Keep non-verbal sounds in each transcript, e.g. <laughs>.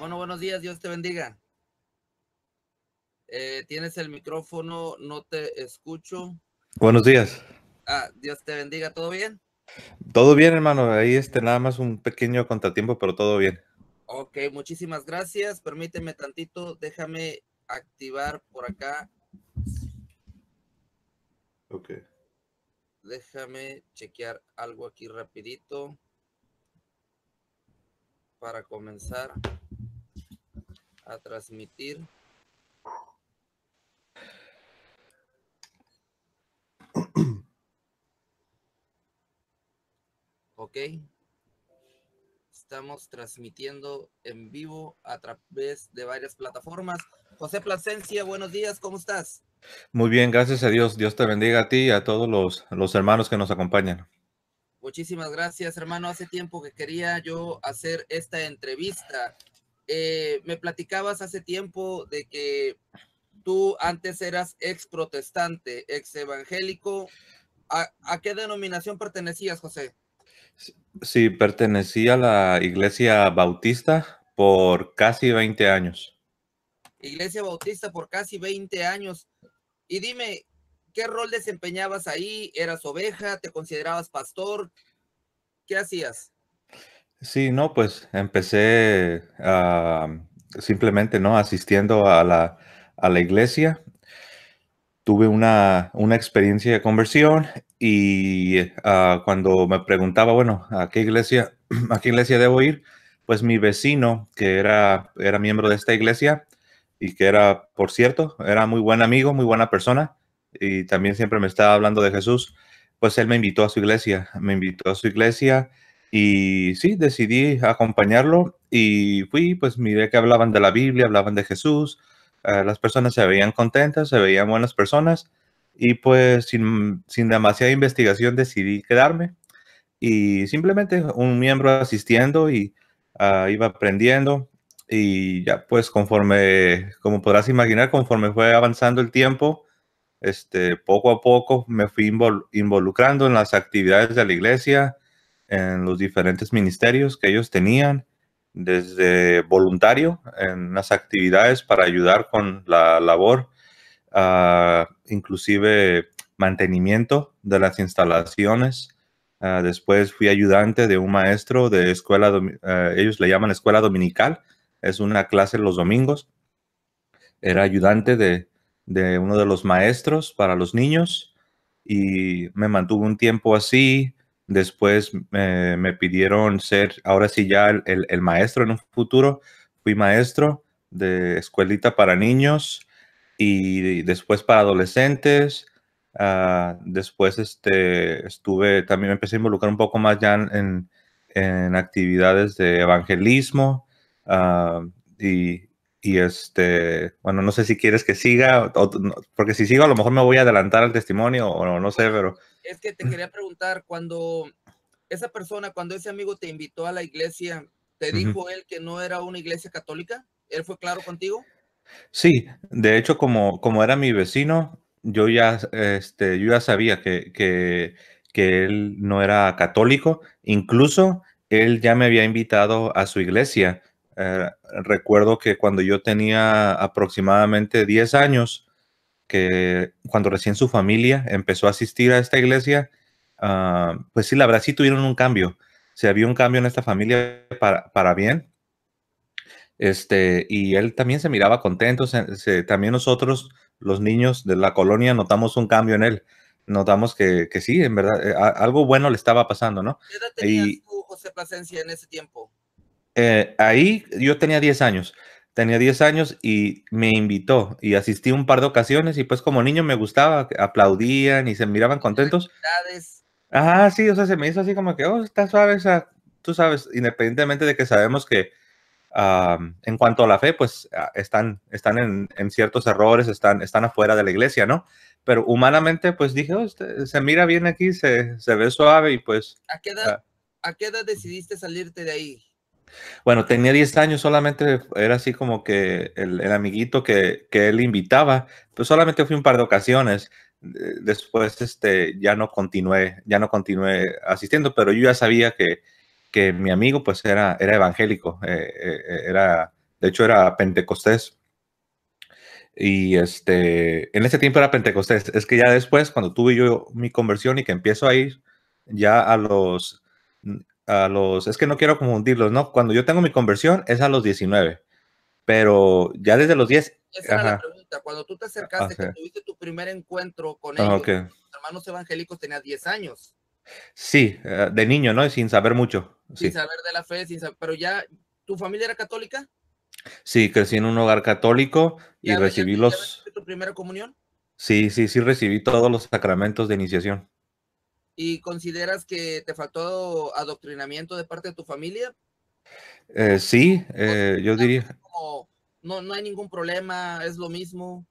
Hermano, buenos días, Dios te bendiga. Eh, tienes el micrófono, no te escucho. Buenos días. Ah, Dios te bendiga, ¿todo bien? Todo bien, hermano. Ahí este nada más un pequeño contratiempo, pero todo bien. Ok, muchísimas gracias. Permíteme tantito, déjame activar por acá. Ok. Déjame chequear algo aquí rapidito para comenzar a transmitir. Ok. Estamos transmitiendo en vivo a través de varias plataformas. José Plasencia, buenos días, ¿cómo estás? Muy bien, gracias a Dios. Dios te bendiga a ti y a todos los, los hermanos que nos acompañan. Muchísimas gracias, hermano. Hace tiempo que quería yo hacer esta entrevista. Eh, me platicabas hace tiempo de que tú antes eras ex protestante, ex evangélico. ¿A, a qué denominación pertenecías, José? Sí, pertenecí a la iglesia bautista por casi 20 años. Iglesia Bautista por casi 20 años. Y dime, ¿qué rol desempeñabas ahí? ¿Eras oveja? ¿Te considerabas pastor? ¿Qué hacías? Sí, no, pues empecé ah, simplemente, ¿no? Asistiendo a la, a la iglesia. Tuve una, una experiencia de conversión y ah, cuando me preguntaba, bueno, ¿a qué iglesia, <clears throat> a qué iglesia debo ir? Pues mi vecino, que era, era miembro de esta iglesia y que era, por cierto, era muy buen amigo, muy buena persona y también siempre me estaba hablando de Jesús, pues él me invitó a su iglesia, me invitó a su iglesia y sí, decidí acompañarlo y fui, pues miré que hablaban de la Biblia, hablaban de Jesús, eh, las personas se veían contentas, se veían buenas personas y pues sin, sin demasiada investigación decidí quedarme y simplemente un miembro asistiendo y ah, iba aprendiendo y ya pues conforme, como podrás imaginar, conforme fue avanzando el tiempo, este, poco a poco me fui involucrando en las actividades de la iglesia, en los diferentes ministerios que ellos tenían, desde voluntario en las actividades para ayudar con la labor uh, inclusive mantenimiento de las instalaciones. Uh, después fui ayudante de un maestro de escuela, uh, ellos le llaman escuela dominical, es una clase los domingos. Era ayudante de, de uno de los maestros para los niños y me mantuve un tiempo así. Después eh, me pidieron ser, ahora sí ya el, maestro en un futuro. Fui maestro de escuelita para niños y después para adolescentes. Uh, después este, estuve, también me empecé a involucrar un poco más ya en, en actividades de evangelismo. Uh, y, y, este, bueno, no sé si quieres que siga, porque si sigo a lo mejor me voy a adelantar al testimonio o no, no sé, pero... Es que te quería preguntar, cuando esa persona, cuando ese amigo te invitó a la iglesia, ¿te dijo uh -huh. él que no era una iglesia católica? ¿Él fue claro contigo? Sí, de hecho, como, como era mi vecino, yo ya, este, yo ya sabía que, que, que él no era católico. Incluso él ya me había invitado a su iglesia. Eh, recuerdo que cuando yo tenía aproximadamente 10 años, que cuando recién su familia empezó a asistir a esta iglesia, uh, pues sí, la verdad sí tuvieron un cambio. Se había un cambio en esta familia para, para bien. Este, y él también se miraba contento. Se, se, también nosotros, los niños de la colonia, notamos un cambio en él. Notamos que, que sí, en verdad, eh, algo bueno le estaba pasando, ¿no? ¿Qué edad tenías y, tú, José Plasencia, en ese tiempo? Eh, ahí yo tenía 10 años. Tenía 10 años y me invitó y asistí un par de ocasiones y pues como niño me gustaba, aplaudían y se miraban contentos. Ah, sí, o sea, se me hizo así como que, oh, está suave esa, tú sabes, independientemente de que sabemos que Uh, en cuanto a la fe, pues uh, están, están en, en, ciertos errores, están, están afuera de la iglesia, ¿no? Pero humanamente, pues dije, oh, este, se mira bien aquí, se, se, ve suave y pues... ¿A qué, edad, uh, ¿A qué edad decidiste salirte de ahí? Bueno, tenía 10 años, solamente era así como que el, el amiguito que, que, él invitaba, pues solamente fui un par de ocasiones. Después este, ya no continué, ya no continué asistiendo, pero yo ya sabía que, que mi amigo pues era, era evangélico, eh, eh, era, De hecho, era Pentecostés. Y este, en ese tiempo era Pentecostés. Es que ya después, cuando tuve yo mi conversión y que empiezo a ir ya a los, a los, es que no quiero confundirlos, ¿no? Cuando yo tengo mi conversión es a los 19, pero ya desde los 10. Esa era la pregunta. Cuando tú te acercaste, que tuviste tu primer encuentro con ellos, los hermanos evangélicos, tenías 10 años. Sí, eh, de niño, ¿no? Sin saber mucho. Sin saber de la fe, sin saber, pero ya, ¿tu familia era católica? Sí, crecí en un hogar católico y recibí los... ¿Tu primera comunión? Sí, sí, sí, recibí todos los sacramentos de iniciación. ¿Y consideras que te faltó adoctrinamiento de parte de tu familia? Eh, sí, eh, yo diría... no, no hay ningún problema, es lo mismo.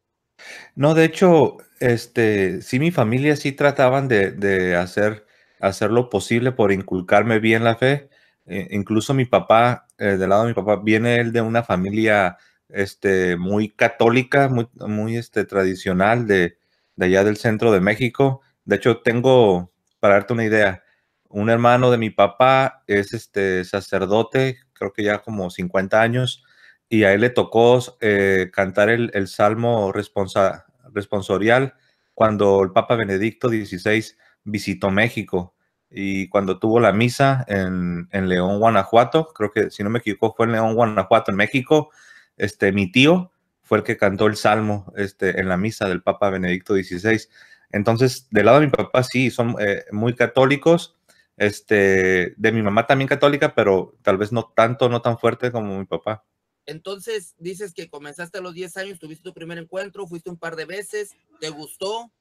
No, de hecho, este, sí, mi familia sí trataban de, de hacer, hacer lo posible por inculcarme bien la fe. E, incluso mi papá, eh, del lado de mi papá, viene él de una familia este, muy católica, muy, muy este, tradicional de, de allá del centro de México. De hecho, tengo, para darte una idea, un hermano de mi papá es este sacerdote, creo que ya como 50 años, y a él le tocó eh, cantar el, salmo responsorial cuando el Papa Benedicto XVI visitó México y cuando tuvo la misa en, en, León, Guanajuato, creo que si no me equivoco fue en León, Guanajuato, en México, este, mi tío fue el que cantó el salmo este, en la misa del Papa Benedicto XVI. Entonces, del lado de mi papá sí, son eh, muy católicos, este, de mi mamá también católica, pero tal vez no tanto, no tan fuerte como mi papá. Entonces, dices que comenzaste a los 10 años, tuviste tu primer encuentro, fuiste un par de veces, te gustó,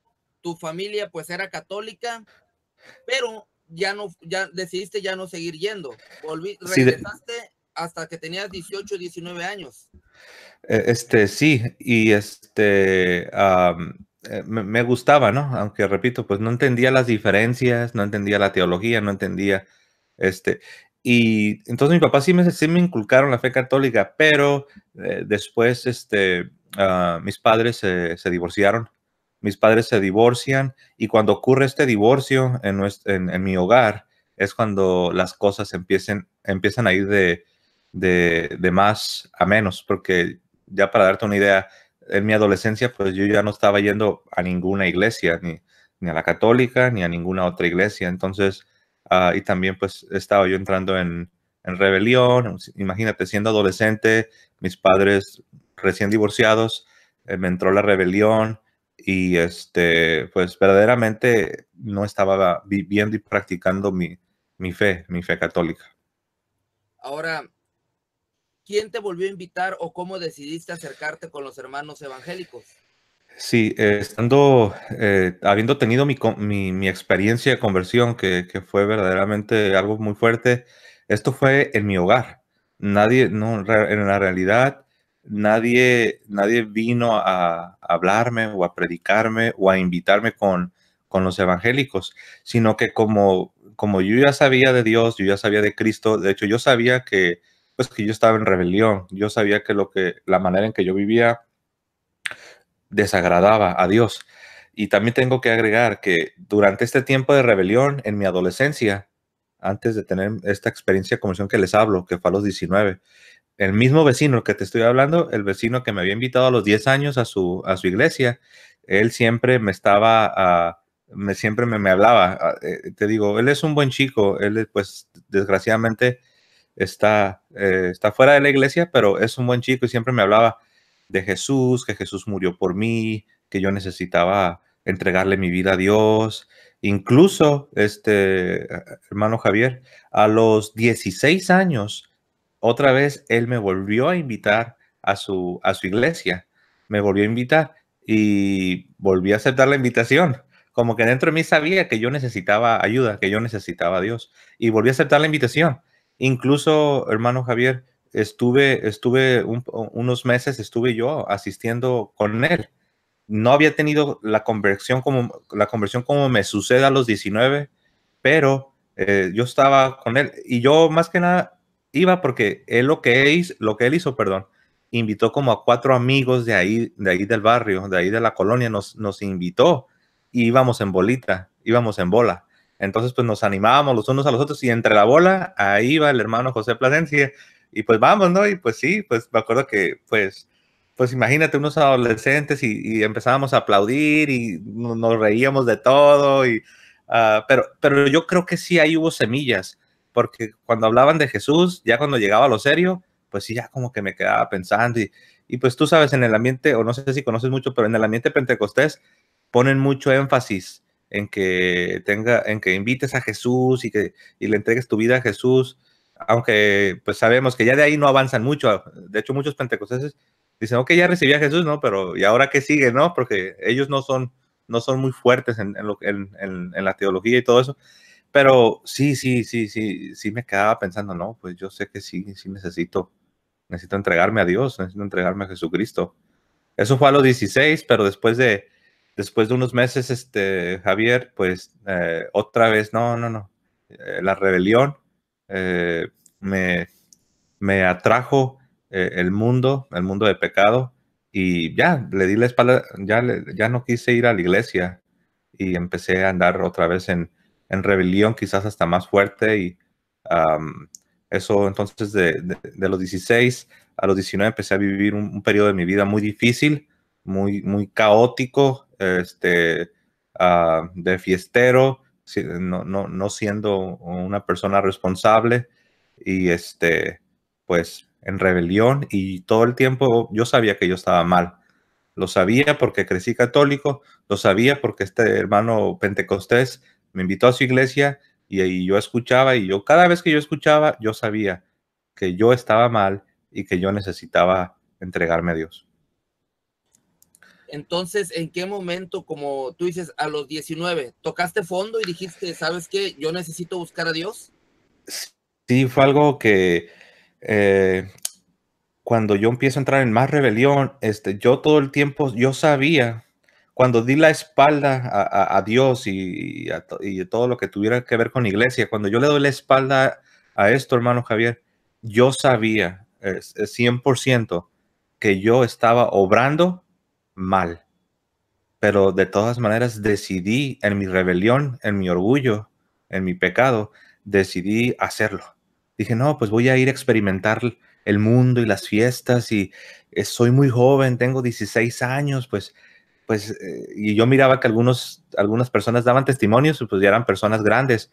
tu familia pues era católica, pero ya no, ya decidiste ya no seguir yendo. Volví, regresaste hasta que tenías 18, 19 años. E, este, sí, y este, eh, me, gustaba, ¿no? Aunque repito, pues no entendía las diferencias, no entendía la teología, no entendía, este, y entonces mi papá sí me, sí me inculcaron la fe católica, pero eh, después, este, ah, mis padres se divorciaron mis padres se divorcian y cuando ocurre este divorcio en, en, mi hogar es cuando las cosas empiecen, empiezan a ir de, de, más a menos, porque ya para darte una idea, en mi adolescencia pues yo ya no estaba yendo a ninguna iglesia, ni, ni a la católica, ni a ninguna otra iglesia, entonces, uh, y también pues estaba yo entrando en, en rebelión, imagínate, siendo adolescente, mis padres recién divorciados, eh, me entró la rebelión, y este, pues verdaderamente no estaba viviendo y practicando mi, mi fe, mi fe católica. Ahora, ¿quién te volvió a invitar o cómo decidiste acercarte con los hermanos evangélicos? Sí, estando, eh, habiendo tenido mi, mi, mi, experiencia de conversión, que, que, fue verdaderamente algo muy fuerte, esto fue en mi hogar. Nadie, no, en la realidad, nadie, nadie vino a, hablarme o a predicarme o a invitarme con, con los evangélicos, sino que como, como yo ya sabía de Dios, yo ya sabía de Cristo, de hecho yo sabía que, pues que yo estaba en rebelión, yo sabía que, lo que la manera en que yo vivía desagradaba a Dios. Y también tengo que agregar que durante este tiempo de rebelión, en mi adolescencia, antes de tener esta experiencia de conversión que les hablo, que fue a los 19, el mismo vecino que te estoy hablando, el vecino que me había invitado a los 10 años a su, a su iglesia, él siempre me estaba, uh, me, siempre me, me hablaba. Ah, eh, te digo, él es un buen chico, él pues desgraciadamente está, eh, está fuera de la iglesia, pero es un buen chico y siempre me hablaba de Jesús, que Jesús murió por mí, que yo necesitaba entregarle mi vida a Dios. Incluso, este hermano Javier, a los 16 años, otra vez él me volvió a invitar a su, a su iglesia, me volvió a invitar y volví a aceptar la invitación. Como que dentro de mí sabía que yo necesitaba ayuda, que yo necesitaba a Dios y volví a aceptar la invitación. Incluso, hermano Javier, estuve, estuve unos meses, estuve yo asistiendo con él. No había tenido la conversión como, la conversión como me sucede a los 19, pero eh, yo estaba con él y yo más que nada iba porque él lo que hizo, lo que él hizo, perdón, invitó como a cuatro amigos de ahí, de ahí del barrio, de ahí de la colonia, nos, nos invitó y íbamos en bolita, íbamos en bola. Entonces, pues nos animábamos los unos a los otros y entre la bola, ahí va el hermano José Plasencia y pues vamos, ¿no? Y pues sí, pues me acuerdo que pues pues imagínate unos adolescentes y, empezábamos a aplaudir y nos reíamos de todo, y, ah, pero, pero yo creo que sí ahí hubo semillas, porque cuando hablaban de Jesús, ya cuando llegaba lo serio, pues sí, ya como que me quedaba pensando y, y pues tú sabes, en el ambiente, o no sé si conoces mucho, pero en el ambiente pentecostés ponen mucho énfasis en que tenga, en que invites a Jesús y que y le entregues tu vida a Jesús, aunque pues sabemos que ya de ahí no avanzan mucho. De hecho, muchos pentecostés dicen, ok, ya recibí a Jesús, ¿no? Pero ¿y ahora qué sigue, no? Porque ellos no son, no son muy fuertes en, en, en, en, la teología y todo eso. Pero sí, sí, sí, sí, sí me quedaba pensando, no, pues yo sé que sí, sí necesito, necesito entregarme a Dios, necesito entregarme a Jesucristo. Eso fue a los 16, pero después de, después de unos meses, este, Javier, pues eh, otra vez, no, no, no, eh, la rebelión eh, me, atrajo el mundo, el mundo de pecado, y ya, le di la espalda, ya, ya no quise ir a la iglesia y empecé a andar otra vez en, rebelión, quizás hasta más fuerte, y eso entonces de, los 16 a los 19 empecé a vivir un, periodo de mi vida muy difícil, muy, muy caótico, este, ah, de fiestero, no, no, no siendo una persona responsable y este, pues en rebelión y todo el tiempo yo sabía que yo estaba mal. Lo sabía porque crecí católico, lo sabía porque este hermano pentecostés me invitó a su iglesia y, ahí yo escuchaba y yo cada vez que yo escuchaba yo sabía que yo estaba mal y que yo necesitaba entregarme a Dios. Entonces, ¿en qué momento, como tú dices, a los 19, tocaste fondo y dijiste, ¿sabes qué? Yo necesito buscar a Dios. Sí, fue algo que eh, cuando yo empiezo a entrar en más rebelión, este, yo todo el tiempo, yo sabía, cuando di la espalda a, Dios y, a, todo lo que tuviera que ver con iglesia, cuando yo le doy la espalda a esto, hermano Javier, yo sabía 100% que yo estaba obrando mal. Pero de todas maneras decidí en mi rebelión, en mi orgullo, en mi pecado, decidí hacerlo dije, no, pues voy a ir a experimentar el mundo y las fiestas y eh, soy muy joven, tengo 16 años, pues, pues, eh, y yo miraba que algunos, algunas personas daban testimonios, pues ya eran personas grandes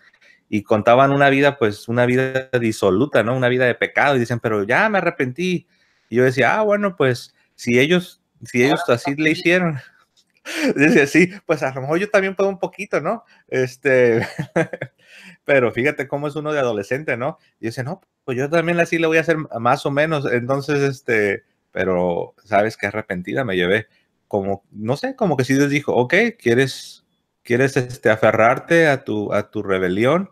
y contaban una vida, pues, una vida disoluta, ¿no? Una vida de pecado y dicen, pero ya me arrepentí. Y yo decía, ah, bueno, pues, si ellos, si ellos así le hicieron, <laughs> Dice, sí, pues a lo mejor yo también puedo un poquito, ¿no? Este, <laughs> pero fíjate cómo es uno de adolescente, ¿no? Y dice, no, pues yo también así le voy a hacer más o menos. Entonces, este, pero sabes que arrepentida me llevé. Como, no sé, como que sí les dijo, ok, ¿quieres, quieres este, aferrarte a tu, a tu rebelión?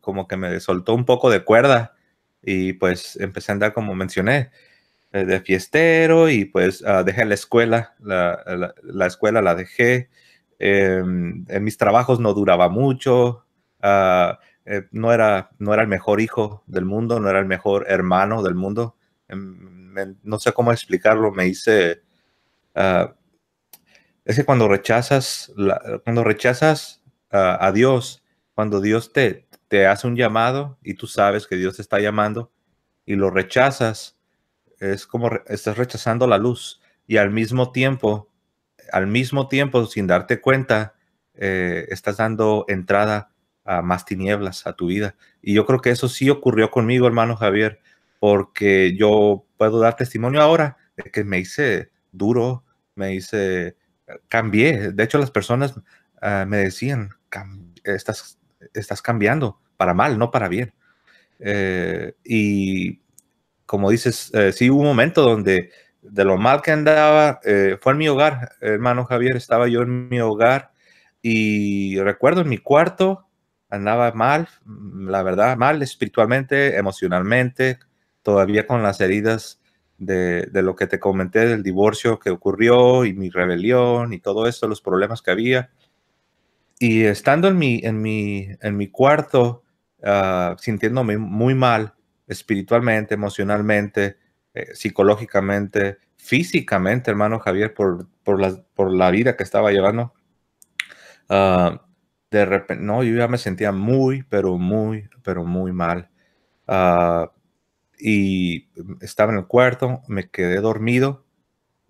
como que me soltó un poco de cuerda y pues empecé a andar como mencioné de fiestero y pues ah, dejé la escuela, la, la, escuela la dejé. Em, en mis trabajos no duraba mucho, ah, eh, no, era, no era el mejor hijo del mundo, no era el mejor hermano del mundo. Em, no sé cómo explicarlo, me hice... Ah, es que cuando rechazas, cuando rechazas a Dios, cuando Dios te, te hace un llamado y tú sabes que Dios te está llamando y lo rechazas, es como estás rechazando la luz y al mismo tiempo, al mismo tiempo, sin darte cuenta, eh, estás dando entrada a más tinieblas a tu vida. Y yo creo que eso sí ocurrió conmigo, hermano Javier, porque yo puedo dar testimonio ahora de que me hice duro, me hice, cambié. De hecho, las personas ah, me decían, estás, estás cambiando para mal, no para bien. Eh, y como dices, eh, sí hubo un momento donde de lo mal que andaba, eh, fue en mi hogar, hermano Javier, estaba yo en mi hogar y recuerdo en mi cuarto, andaba mal, la verdad, mal espiritualmente, emocionalmente, todavía con las heridas de, de, lo que te comenté del divorcio que ocurrió y mi rebelión y todo eso, los problemas que había. Y estando en mi, en mi, en mi cuarto, uh, sintiéndome muy mal, espiritualmente, emocionalmente, eh, psicológicamente, físicamente, hermano Javier, por, por, la, por la vida que estaba llevando. Ah, de repente, no, yo ya me sentía muy, pero muy, pero muy mal. Ah, y estaba en el cuarto, me quedé dormido.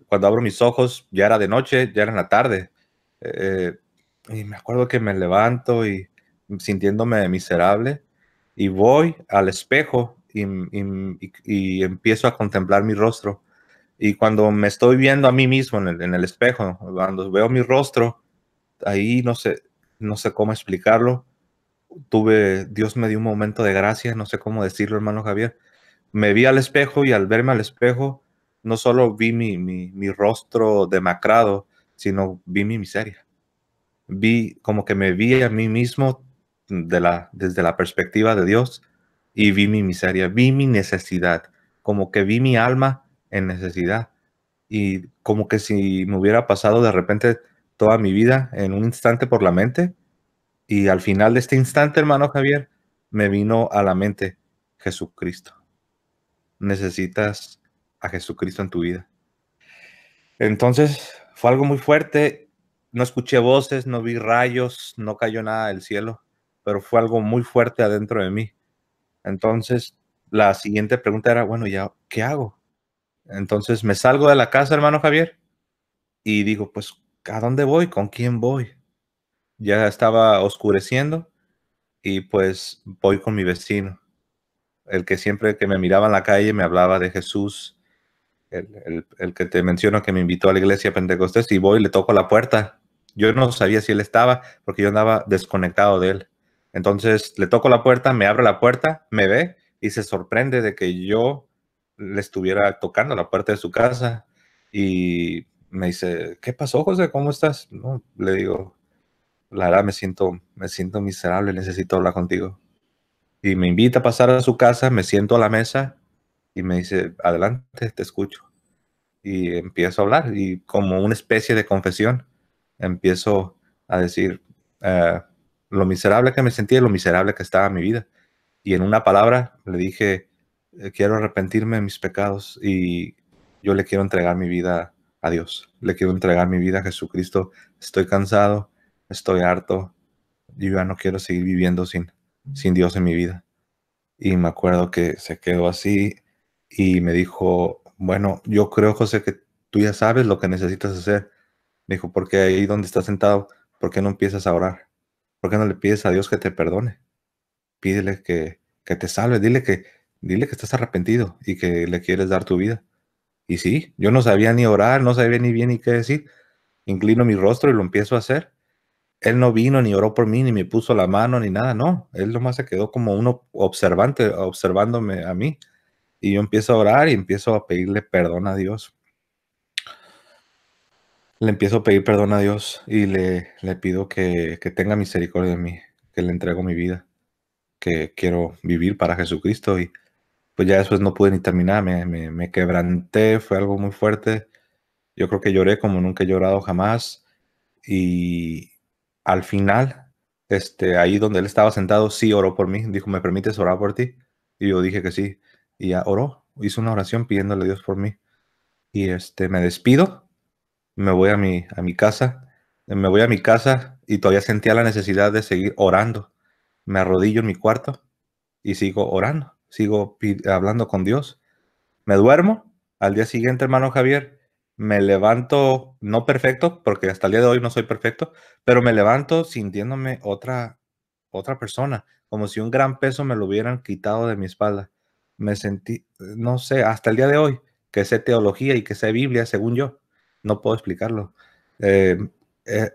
Cuando abro mis ojos, ya era de noche, ya era en la tarde. Eh, y me acuerdo que me levanto y sintiéndome miserable y voy al espejo y, empiezo a contemplar mi rostro. Y cuando me estoy viendo a mí mismo en el, en el, espejo, cuando veo mi rostro, ahí no sé, no sé cómo explicarlo. Tuve, Dios me dio un momento de gracia, no sé cómo decirlo, hermano Javier. Me vi al espejo y al verme al espejo, no solo vi mi, mi, mi rostro demacrado, sino vi mi miseria. Vi como que me vi a mí mismo de la, desde la perspectiva de Dios y vi mi miseria, vi mi necesidad, como que vi mi alma en necesidad. Y como que si me hubiera pasado de repente toda mi vida en un instante por la mente. Y al final de este instante, hermano Javier, me vino a la mente Jesucristo. Necesitas a Jesucristo en tu vida. Entonces fue algo muy fuerte. No escuché voces, no vi rayos, no cayó nada del cielo, pero fue algo muy fuerte adentro de mí. Entonces la siguiente pregunta era, bueno, ya, ¿qué hago? Entonces me salgo de la casa, hermano Javier, y digo, pues, ¿a dónde voy? ¿Con quién voy? Ya estaba oscureciendo y pues voy con mi vecino, el que siempre que me miraba en la calle me hablaba de Jesús, el, que te menciono que me invitó a la iglesia Pentecostés y voy y le toco la puerta. Yo no sabía si él estaba porque yo andaba desconectado de él. Entonces le toco la puerta, me abre la puerta, me ve y se sorprende de que yo le estuviera tocando la puerta de su casa y me dice, ¿qué pasó, José? ¿Cómo estás? No, le digo, la verdad me siento, me siento miserable, necesito hablar contigo. Y me invita a pasar a su casa, me siento a la mesa y me dice, adelante, te escucho. Y empiezo a hablar y como una especie de confesión, empiezo a decir eh, lo miserable que me sentía y lo miserable que estaba mi vida. Y en una palabra le dije, eh, quiero arrepentirme de mis pecados y yo le quiero entregar mi vida a Dios. Le quiero entregar mi vida a Jesucristo. Estoy cansado, estoy harto. Yo ya no quiero seguir viviendo sin, sin Dios en mi vida. Y me acuerdo que se quedó así y me dijo, bueno, yo creo, José, que tú ya sabes lo que necesitas hacer. Me dijo, porque ahí donde estás sentado, ¿por qué no empiezas a orar? ¿Por qué no le pides a Dios que te perdone? Pídele que, que te salve, dile que, dile que estás arrepentido y que le quieres dar tu vida. Y sí, yo no sabía ni orar, no sabía ni bien ni qué decir. Inclino mi rostro y lo empiezo a hacer. Él no vino ni oró por mí, ni me puso la mano, ni nada, no. Él nomás se quedó como uno observante, observándome a mí. Y yo empiezo a orar y empiezo a pedirle perdón a Dios. Le empiezo a pedir perdón a Dios y le, le pido que, que tenga misericordia de mí, que le entrego mi vida, que quiero vivir para Jesucristo y pues ya después no pude ni terminar, me, me, quebranté, fue algo muy fuerte. Yo creo que lloré como nunca he llorado jamás. Y al final, este, ahí donde él estaba sentado, sí oró por mí. Dijo, ¿me permites orar por ti? Y yo dije que sí. Y ya oró, hizo una oración pidiéndole a Dios por mí. Y este, me despido, me voy a mi, a mi casa. Me voy a mi casa y todavía sentía la necesidad de seguir orando. Me arrodillo en mi cuarto y sigo orando sigo hablando con Dios. Me duermo, al día siguiente, hermano Javier, me levanto, no perfecto, porque hasta el día de hoy no soy perfecto, pero me levanto sintiéndome otra, otra persona, como si un gran peso me lo hubieran quitado de mi espalda. Me sentí, no sé, hasta el día de hoy, que sé teología y que sé Biblia, según yo, no puedo explicarlo. Eh, eh,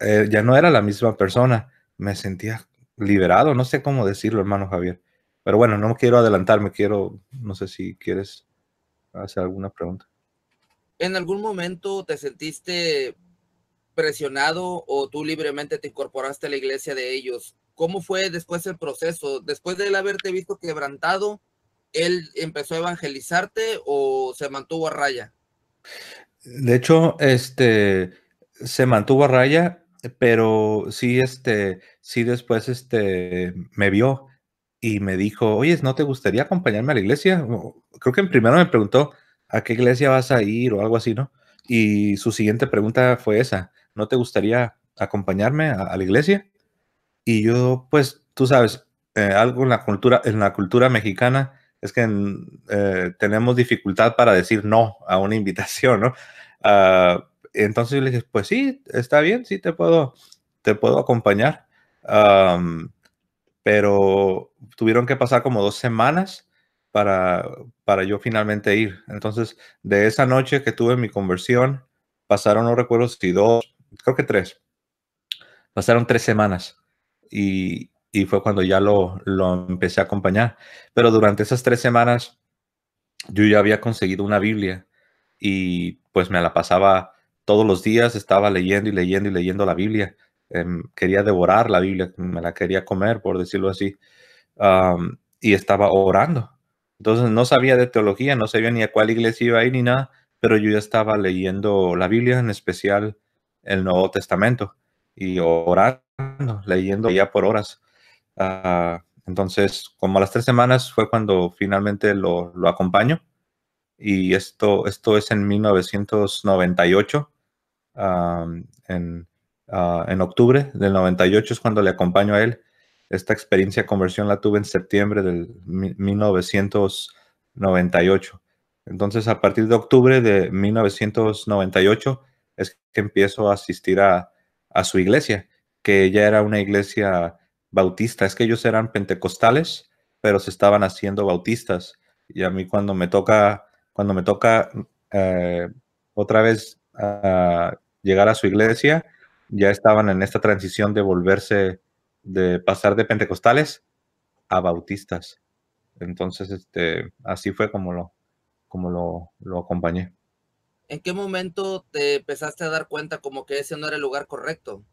eh, ya no era la misma persona, me sentía liberado, no sé cómo decirlo, hermano Javier. Pero bueno, no quiero adelantarme, quiero, no sé si quieres hacer alguna pregunta. ¿En algún momento te sentiste presionado o tú libremente te incorporaste a la iglesia de ellos? ¿Cómo fue después el proceso? Después de él haberte visto quebrantado, ¿él empezó a evangelizarte o se mantuvo a raya? De hecho, este se mantuvo a raya, pero sí, este, sí después este, me vio y me dijo, oye, ¿no te gustaría acompañarme a la iglesia? Creo que primero me preguntó, ¿a qué iglesia vas a ir o algo así, no? Y su siguiente pregunta fue esa, ¿no te gustaría acompañarme a, la iglesia? Y yo, pues, tú sabes, eh, algo en la cultura, en la cultura mexicana es que eh, tenemos dificultad para decir no a una <laughs> invitación, ¿no? Ah, entonces yo le dije, pues sí, está bien, sí te puedo, te puedo acompañar. pero tuvieron que pasar como dos semanas para, para yo finalmente ir. Entonces, de esa noche que tuve mi conversión, pasaron, no recuerdo si dos, creo que tres. Pasaron tres semanas y, y fue cuando ya lo, lo empecé a acompañar. Pero durante esas tres semanas yo ya había conseguido una Biblia y pues me la pasaba todos los días, estaba leyendo y leyendo y leyendo la Biblia. Em, quería devorar la Biblia, me la quería comer, por decirlo así. y estaba orando. Entonces no sabía de teología, no sabía ni a cuál iglesia iba a ni nada, pero yo ya estaba leyendo la Biblia, en especial el Nuevo Testamento, y orando, leyendo ya por horas. Ah, entonces, como a las tres semanas fue cuando finalmente lo, lo acompaño. Y esto, esto es en 1998, en, ah, en octubre del 98 es cuando le acompaño a él. Esta experiencia de conversión la tuve en septiembre del 1998. Entonces, a partir de octubre de 1998 es que empiezo a asistir a, a su iglesia, que ya era una iglesia bautista. Es que ellos eran pentecostales, pero se estaban haciendo bautistas. Y a mí cuando me toca, cuando me toca eh, otra vez llegar a su iglesia, ya estaban en esta transición de volverse, de pasar de pentecostales a bautistas. Entonces, este, así fue como lo, como lo, lo acompañé. ¿En qué momento te empezaste a dar cuenta como que ese no era el lugar correcto?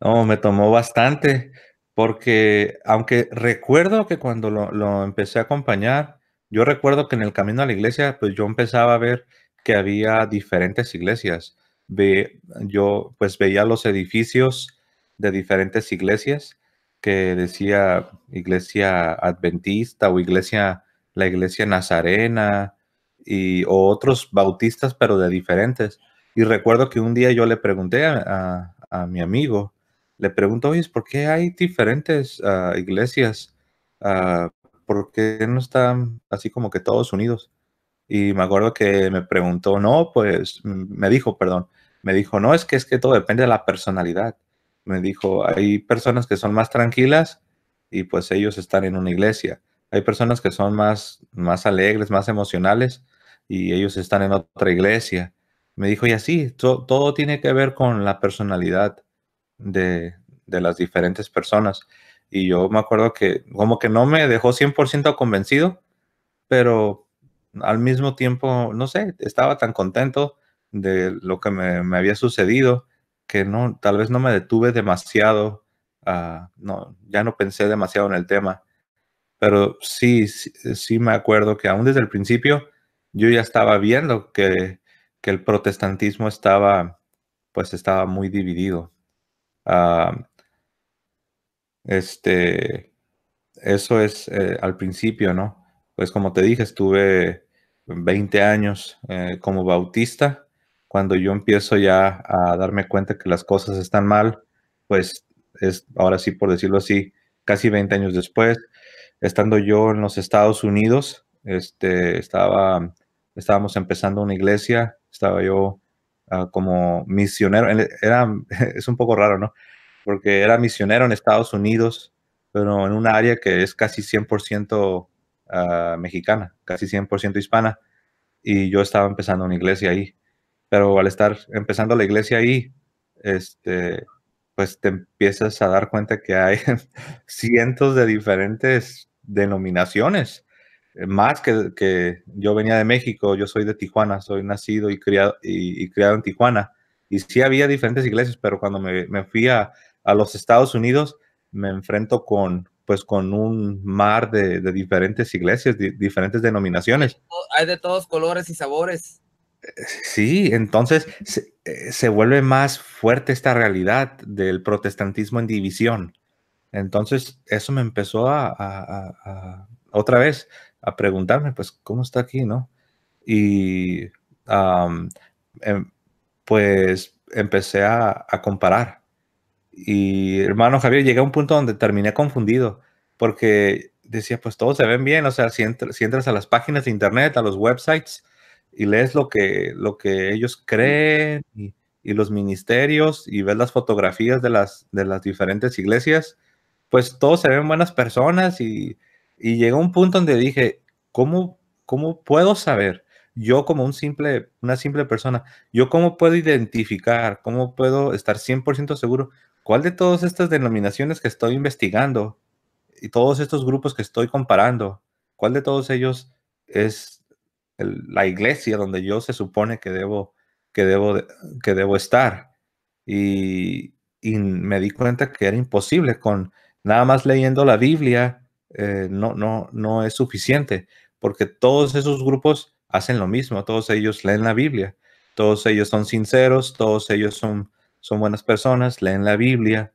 No, me tomó bastante, porque aunque recuerdo que cuando lo, empecé a acompañar, yo recuerdo que en el camino a la iglesia, pues yo empezaba a ver que había diferentes iglesias. Ve, yo pues veía los edificios de diferentes iglesias que decía iglesia adventista o iglesia, la iglesia nazarena y o otros bautistas, pero de diferentes. Y recuerdo que un día yo le pregunté a, a mi amigo, le pregunto, oye, ¿por qué hay diferentes ah, iglesias? Uh, ¿Por qué no están así como que todos unidos? Y me acuerdo que me preguntó, no, pues, me dijo, perdón, me dijo, no, es que es que todo depende de la personalidad. Me dijo, hay personas que son más tranquilas y pues ellos están en una iglesia. Hay personas que son más, más alegres, más emocionales y ellos están en otra iglesia. Me dijo, y así, todo tiene que ver con la personalidad de, las diferentes personas. Y yo me acuerdo que como que no me dejó 100% convencido, pero al mismo tiempo, no sé, estaba tan contento de lo que me, había sucedido que no, tal vez no me detuve demasiado, uh, no, ya no pensé demasiado en el tema, pero sí, sí, sí, me acuerdo que aún desde el principio yo ya estaba viendo que, que el protestantismo estaba, pues estaba muy dividido. Ah, este, eso es eh, al principio, ¿no? Pues como te dije, estuve 20 años eh, como bautista. Cuando yo empiezo ya a darme cuenta que las cosas están mal, pues es ahora sí, por decirlo así, casi 20 años después, estando yo en los Estados Unidos, este, estaba, estábamos empezando una iglesia, estaba yo Ah, como misionero. Era, <laughs> es un poco raro, ¿no? Porque era misionero en Estados Unidos, pero en un área que es casi 100% ah, mexicana, casi 100% hispana. Y yo estaba empezando una iglesia ahí. Pero al estar empezando la iglesia ahí, este, pues te empiezas a dar cuenta que hay <laughs> cientos de diferentes denominaciones más que, que, yo venía de México, yo soy de Tijuana, soy nacido y criado, y, criado en Tijuana. Y sí había diferentes iglesias, pero cuando me, me fui a, a, los Estados Unidos, me enfrento con, pues, con un mar de, de diferentes iglesias, diferentes denominaciones. Hay de todos colores y sabores. Sí, entonces se, eh, se vuelve más fuerte esta realidad del protestantismo en división. Entonces, eso me empezó a, a, a otra vez a preguntarme, pues, ¿cómo está aquí, no? Y em, pues empecé a, comparar. Y hermano Javier, llegué a un punto donde terminé confundido, porque decía, pues todos se ven bien, o sea, si, entras a las páginas de internet, a los websites y lees lo que, lo que ellos creen y, los ministerios y ves las fotografías de las, de las diferentes iglesias, pues todos se ven buenas personas y, y llegó un punto donde dije, ¿cómo, cómo puedo saber? Yo como un simple, una simple persona, ¿yo cómo puedo identificar, cómo puedo estar 100% seguro cuál de todas estas denominaciones que estoy investigando y todos estos grupos que estoy comparando, cuál de todos ellos es la iglesia donde yo se supone que debo, que debo, que debo estar. Y, me di cuenta que era imposible con nada más leyendo la Biblia, eh, no, no, no es suficiente, porque todos esos grupos hacen lo mismo, todos ellos leen la Biblia, todos ellos son sinceros, todos ellos son, son buenas personas, leen la Biblia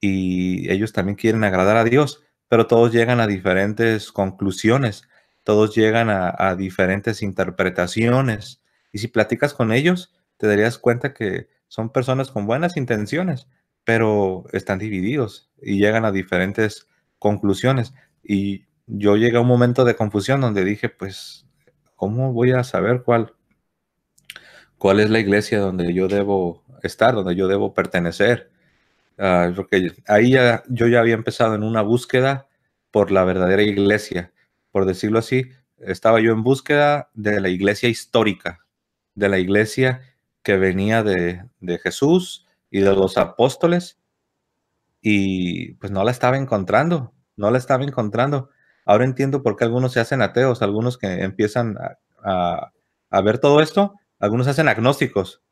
y ellos también quieren agradar a Dios pero todos llegan a diferentes conclusiones, todos llegan a, diferentes interpretaciones. Y si platicas con ellos, te darías cuenta que son personas con buenas intenciones, pero están divididos y llegan a diferentes conclusiones. Y yo llegué a un momento de confusión donde dije, pues, ¿cómo voy a saber cuál, cuál es la iglesia donde yo debo estar, donde yo debo pertenecer? Ah, porque ahí ya, yo ya había empezado en una búsqueda por la verdadera iglesia. Por decirlo así, estaba yo en búsqueda de la iglesia histórica, de la iglesia que venía de, de Jesús y de los apóstoles, y pues no la estaba encontrando, no la estaba encontrando. Ahora entiendo por qué algunos se hacen ateos, algunos que empiezan a, ver todo esto, algunos se hacen agnósticos,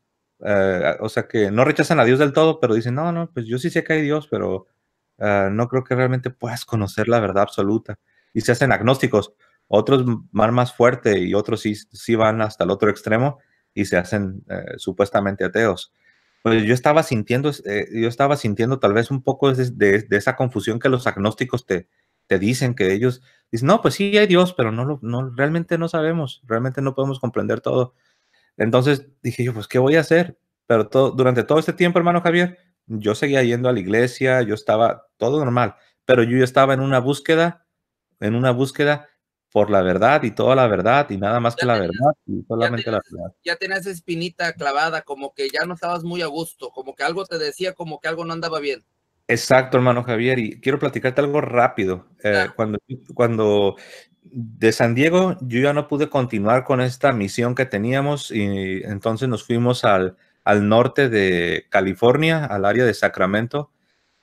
eh, o sea, que no rechazan a Dios del todo, pero dicen, no, no, pues yo sí sé que hay Dios, pero eh, no creo que realmente puedas conocer la verdad absoluta. Y se hacen agnósticos. Otros van más fuerte y otros sí, sí van hasta el otro extremo y se hacen eh, supuestamente ateos. Pues yo estaba sintiendo, yo estaba sintiendo tal vez un poco de, esa confusión que los agnósticos te, te dicen, que ellos dicen, no, pues sí hay Dios, pero no, no, realmente no sabemos, realmente no podemos comprender todo. Entonces dije yo, pues, ¿qué voy a hacer? Pero durante todo este tiempo, hermano Javier, yo seguía yendo a la iglesia, yo estaba todo normal, pero yo estaba en una búsqueda, en una búsqueda por la verdad y toda la verdad y nada más que la verdad y solamente la verdad. Ya tenías espinita clavada, como que ya no estabas muy a gusto, como que algo te decía, como que algo no andaba bien. Exacto, hermano Javier, y quiero platicarte algo rápido. Eh, cuando, cuando de San Diego yo ya no pude continuar con esta misión que teníamos y entonces nos fuimos al, al norte de California, al área de Sacramento,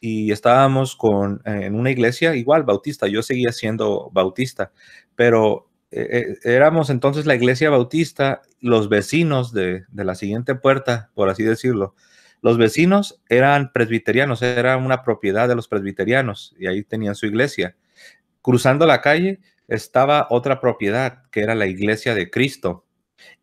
y estábamos con, en una iglesia igual, bautista. Yo seguía siendo bautista, pero eh, eh, éramos entonces la iglesia bautista, los vecinos de, de, la siguiente puerta, por así decirlo. Los vecinos eran presbiterianos, era una propiedad de los presbiterianos y ahí tenían su iglesia. Cruzando la calle estaba otra propiedad que era la iglesia de Cristo.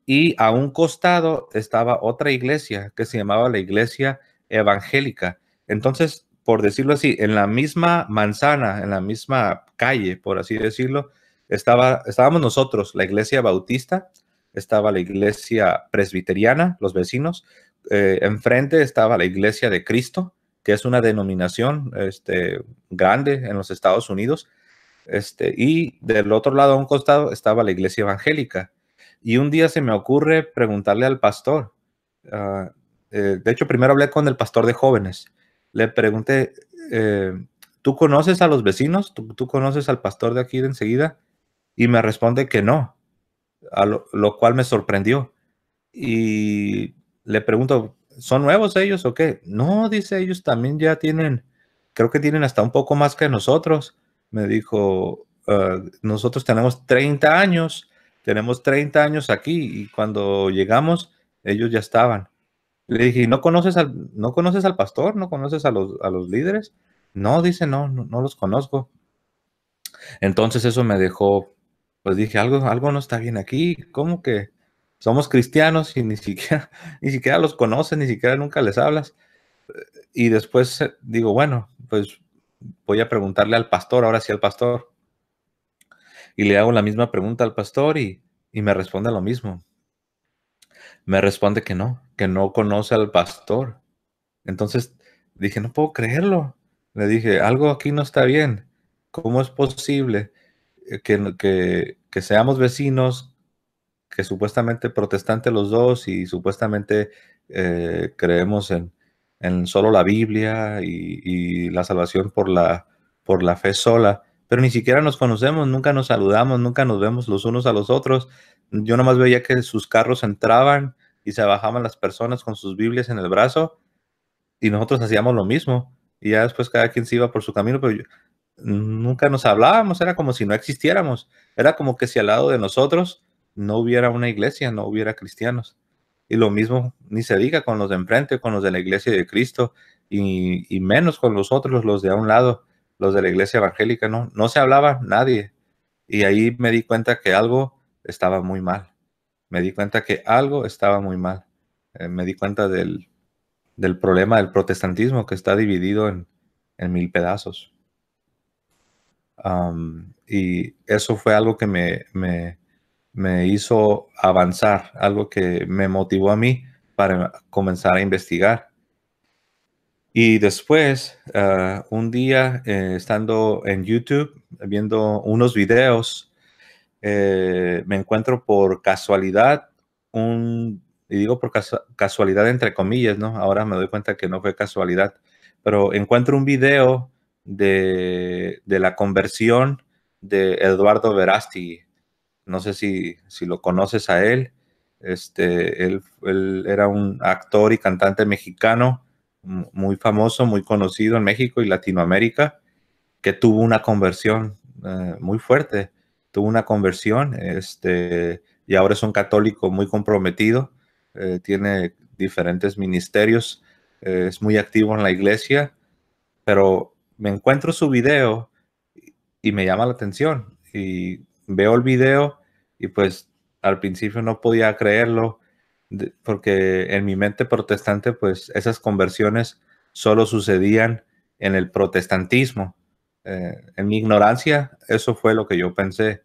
Y a un costado estaba otra iglesia que se llamaba la iglesia evangélica. Entonces, por decirlo así, en la misma manzana, en la misma calle, por así decirlo, estaba, estábamos nosotros, la iglesia bautista, estaba la iglesia presbiteriana, los vecinos, eh, enfrente estaba la iglesia de Cristo, que es una denominación este, grande en los Estados Unidos, este, y del otro lado, a un costado, estaba la iglesia evangélica. Y un día se me ocurre preguntarle al pastor. Ah, eh, de hecho, primero hablé con el pastor de jóvenes. Le pregunté, eh, ¿tú conoces a los vecinos? ¿Tú, conoces al pastor de aquí enseguida? Y me responde que no, lo, cual me sorprendió. Y le pregunto, ¿son nuevos ellos o qué? No, dice ellos también ya tienen, creo que tienen hasta un poco más que nosotros me dijo, ah, nosotros tenemos 30 años, tenemos 30 años aquí y cuando llegamos ellos ya estaban. Le dije, ¿no conoces al, no conoces al pastor? ¿No conoces a los, a los líderes? No, dice, no, no, los conozco. Entonces eso me dejó, pues dije, algo, algo no está bien aquí. ¿Cómo que somos cristianos y ni siquiera, <laughs> ni siquiera los conoces, ni siquiera nunca les hablas? Y después eh, digo, bueno, pues voy a preguntarle al pastor, ahora sí al pastor. Y le hago la misma pregunta al pastor y, me responde lo mismo. Me responde que no, que no conoce al pastor. Entonces dije, no puedo creerlo. Le dije, algo aquí no está bien. ¿cómo es posible que, que, que seamos vecinos, que supuestamente protestantes los dos y supuestamente eh, creemos en, en, solo la Biblia y, la salvación por la, por la fe sola, pero ni siquiera nos conocemos, nunca nos saludamos, nunca nos vemos los unos a los otros. Yo nomás veía que sus carros entraban y se bajaban las personas con sus Biblias en el brazo y nosotros hacíamos lo mismo. Y ya después cada quien se iba por su camino, pero nunca nos hablábamos, era como si no existiéramos. Era como que si al lado de nosotros no hubiera una iglesia, no hubiera cristianos. Y lo mismo ni se diga con los de enfrente, con los de la iglesia de Cristo, y, menos con los otros, los de a un lado, los de la iglesia evangélica, no, no se hablaba nadie. Y ahí me di cuenta que algo estaba muy mal. Me di cuenta que algo estaba muy mal. Eh, me di cuenta del, del, problema del protestantismo que está dividido en, en mil pedazos. Y eso fue algo que me, me, me, hizo avanzar, algo que me motivó a mí para comenzar a investigar. Y después, uh, un día, eh, estando en YouTube, viendo unos videos, eh, me encuentro por casualidad un, y digo por casualidad entre comillas, ¿no? Ahora me doy cuenta que no fue casualidad, pero encuentro un video de, de la conversión de Eduardo Verasti. No sé si, si lo conoces a él. Este, él, él, era un actor y cantante mexicano muy famoso, muy conocido en México y Latinoamérica, que tuvo una conversión eh, muy fuerte. Tuvo una conversión este, y ahora es un católico muy comprometido. Eh, tiene diferentes ministerios, eh, es muy activo en la iglesia, pero me encuentro su video y me llama la atención y veo el video y pues al principio no podía creerlo porque en mi mente protestante pues esas conversiones solo sucedían en el protestantismo. Eh, en mi ignorancia eso fue lo que yo pensé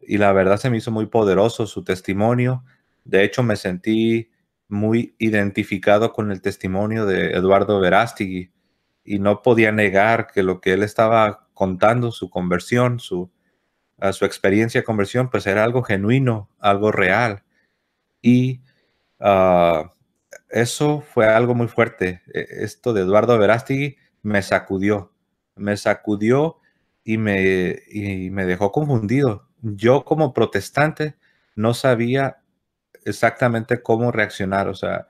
y la verdad se me hizo muy poderoso su testimonio. De hecho me sentí muy identificado con el testimonio de Eduardo Verástigui y no podía negar que lo que él estaba contando, su conversión, su, su experiencia de conversión, pues era algo genuino, algo real. Y uh, eso fue algo muy fuerte. E, esto de Eduardo Verástegui me sacudió, me sacudió y me, y me dejó confundido. Yo como protestante no sabía exactamente cómo reaccionar, o sea,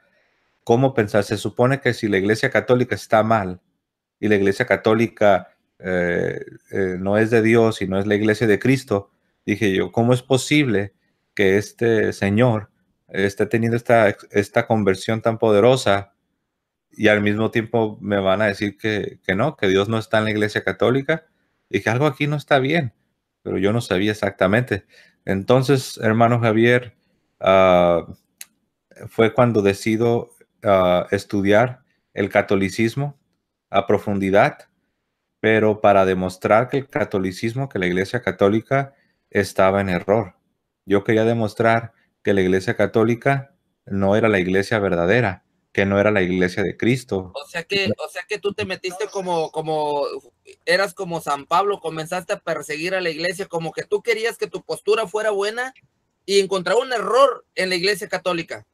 cómo pensar. Se supone que si la iglesia católica está mal, y la iglesia católica eh, eh, no es de Dios y no es la iglesia de Cristo, dije yo, ¿cómo es posible que este señor esté teniendo esta, esta conversión tan poderosa y al mismo tiempo me van a decir que, que no, que Dios no está en la iglesia católica y que algo aquí no está bien, pero yo no sabía exactamente. Entonces, hermano Javier, uh, fue cuando decido uh, estudiar el catolicismo a profundidad, pero para demostrar que el catolicismo, que la Iglesia Católica estaba en error. Yo quería demostrar que la Iglesia Católica no era la iglesia verdadera, que no era la iglesia de Cristo. O sea que, o sea que tú te metiste como, como, eras como San Pablo, comenzaste a perseguir a la iglesia, como que tú querías que tu postura fuera buena y encontrar un error en la iglesia católica.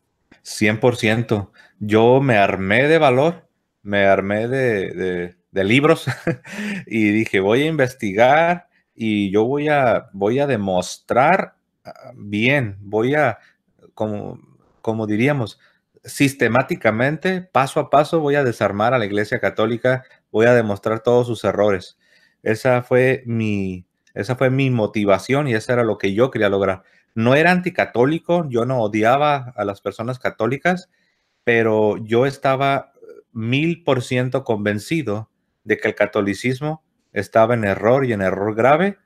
100%. Yo me armé de valor me armé de, libros <laughs> y dije, voy a investigar y yo voy a, voy a demostrar ah, bien, voy a, como, como diríamos, sistemáticamente, paso a paso, voy a desarmar a la Iglesia Católica, voy a demostrar todos sus errores. Esa fue mi, esa fue mi motivación y eso era lo que yo quería lograr. No era anticatólico, yo no odiaba a las personas católicas, pero yo estaba mil por ciento convencido de que el catolicismo estaba en error y en error grave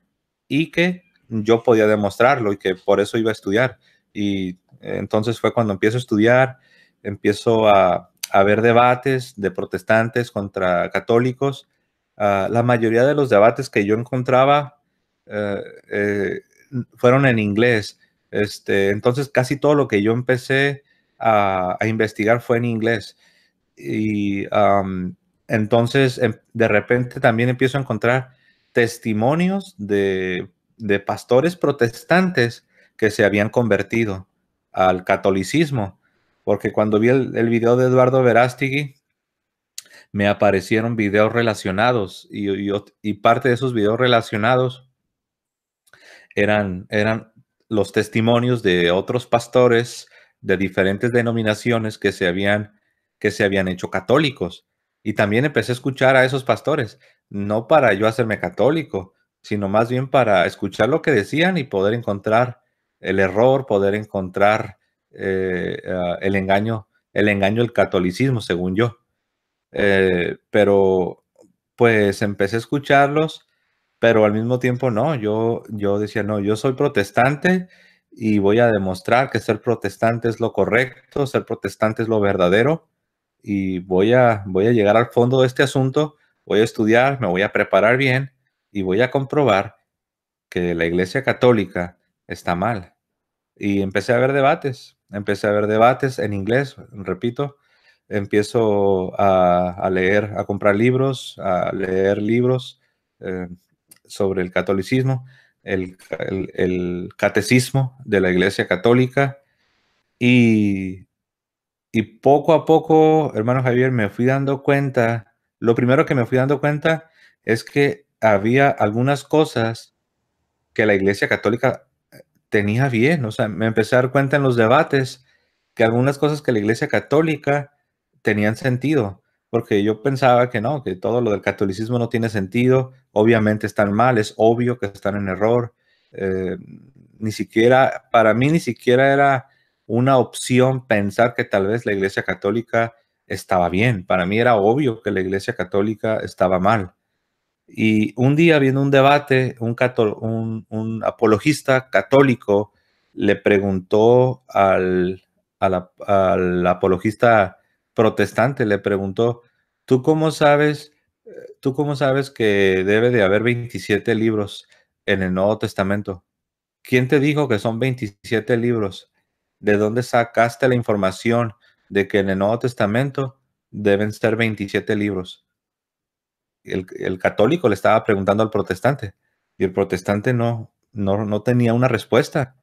y que yo podía demostrarlo y que por eso iba a estudiar. Y entonces fue cuando empiezo a estudiar, empiezo a, a ver debates de protestantes contra católicos. Uh, la mayoría de los debates que yo encontraba uh, eh, fueron en inglés. Este, entonces casi todo lo que yo empecé a, a investigar fue en inglés y entonces em, de repente también empiezo a encontrar testimonios de, pastores protestantes que se habían convertido al catolicismo. Porque cuando vi el, video de Eduardo Verástigui, me aparecieron videos relacionados y, y, parte de esos videos relacionados eran, eran los testimonios de otros pastores de diferentes denominaciones que se habían, que se habían hecho católicos. Y también empecé a escuchar a esos pastores, no para yo hacerme católico, sino más bien para escuchar lo que decían y poder encontrar el error, poder encontrar eh, ah, el engaño, el engaño del catolicismo, según yo. Eh, pero pues empecé a escucharlos, pero al mismo tiempo no, yo, yo decía, no, yo soy protestante y voy a demostrar que ser protestante es lo correcto, ser protestante es lo verdadero y voy a, voy a llegar al fondo de este asunto, voy a estudiar, me voy a preparar bien y voy a comprobar que la Iglesia Católica está mal. Y empecé a ver debates, empecé a ver debates en inglés, repito, empiezo a, leer, a comprar libros, a leer libros eh, sobre el catolicismo, el, catecismo de la Iglesia Católica y, y poco a poco, hermano Javier, me fui dando cuenta, lo primero que me fui dando cuenta es que había algunas cosas que la Iglesia Católica eh, tenía bien, o sea, me empecé a dar cuenta en los debates que algunas cosas que la Iglesia Católica tenían sentido, porque yo pensaba que no, que todo lo del catolicismo no tiene sentido, obviamente están mal, es obvio que están en error, eh, ni siquiera, para mí ni siquiera era una opción pensar que tal vez la Iglesia Católica estaba bien, para mí era obvio que la Iglesia Católica estaba mal. Y un día viendo un debate, un, un, un apologista católico le preguntó al, al apologista protestante le preguntó, ¿tú cómo sabes, tú cómo sabes que debe de haber 27 libros en el Nuevo Testamento? ¿Quién te dijo que son 27 libros? ¿De dónde sacaste la información de que en el Nuevo Testamento deben ser 27 libros? El, el católico le estaba preguntando al protestante y el protestante no, no, no tenía una respuesta.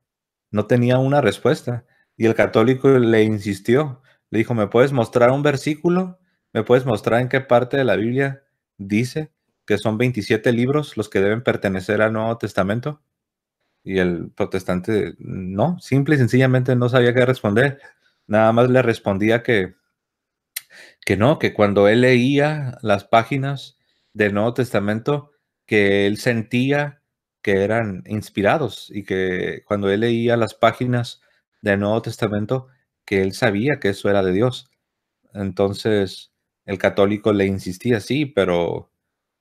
No tenía una respuesta. Y el católico le insistió, le dijo, ¿me puedes mostrar un versículo? ¿Me puedes mostrar en qué parte de la Biblia dice que son 27 libros los que deben pertenecer al Nuevo Testamento? Y el protestante, no, simple y sencillamente no sabía qué responder. Nada más le respondía que, que no, que cuando él leía las páginas del Nuevo Testamento, que él sentía que eran inspirados y que cuando él leía las páginas del Nuevo Testamento, que él sabía que eso era de Dios. Entonces, el católico le insistía, sí, pero,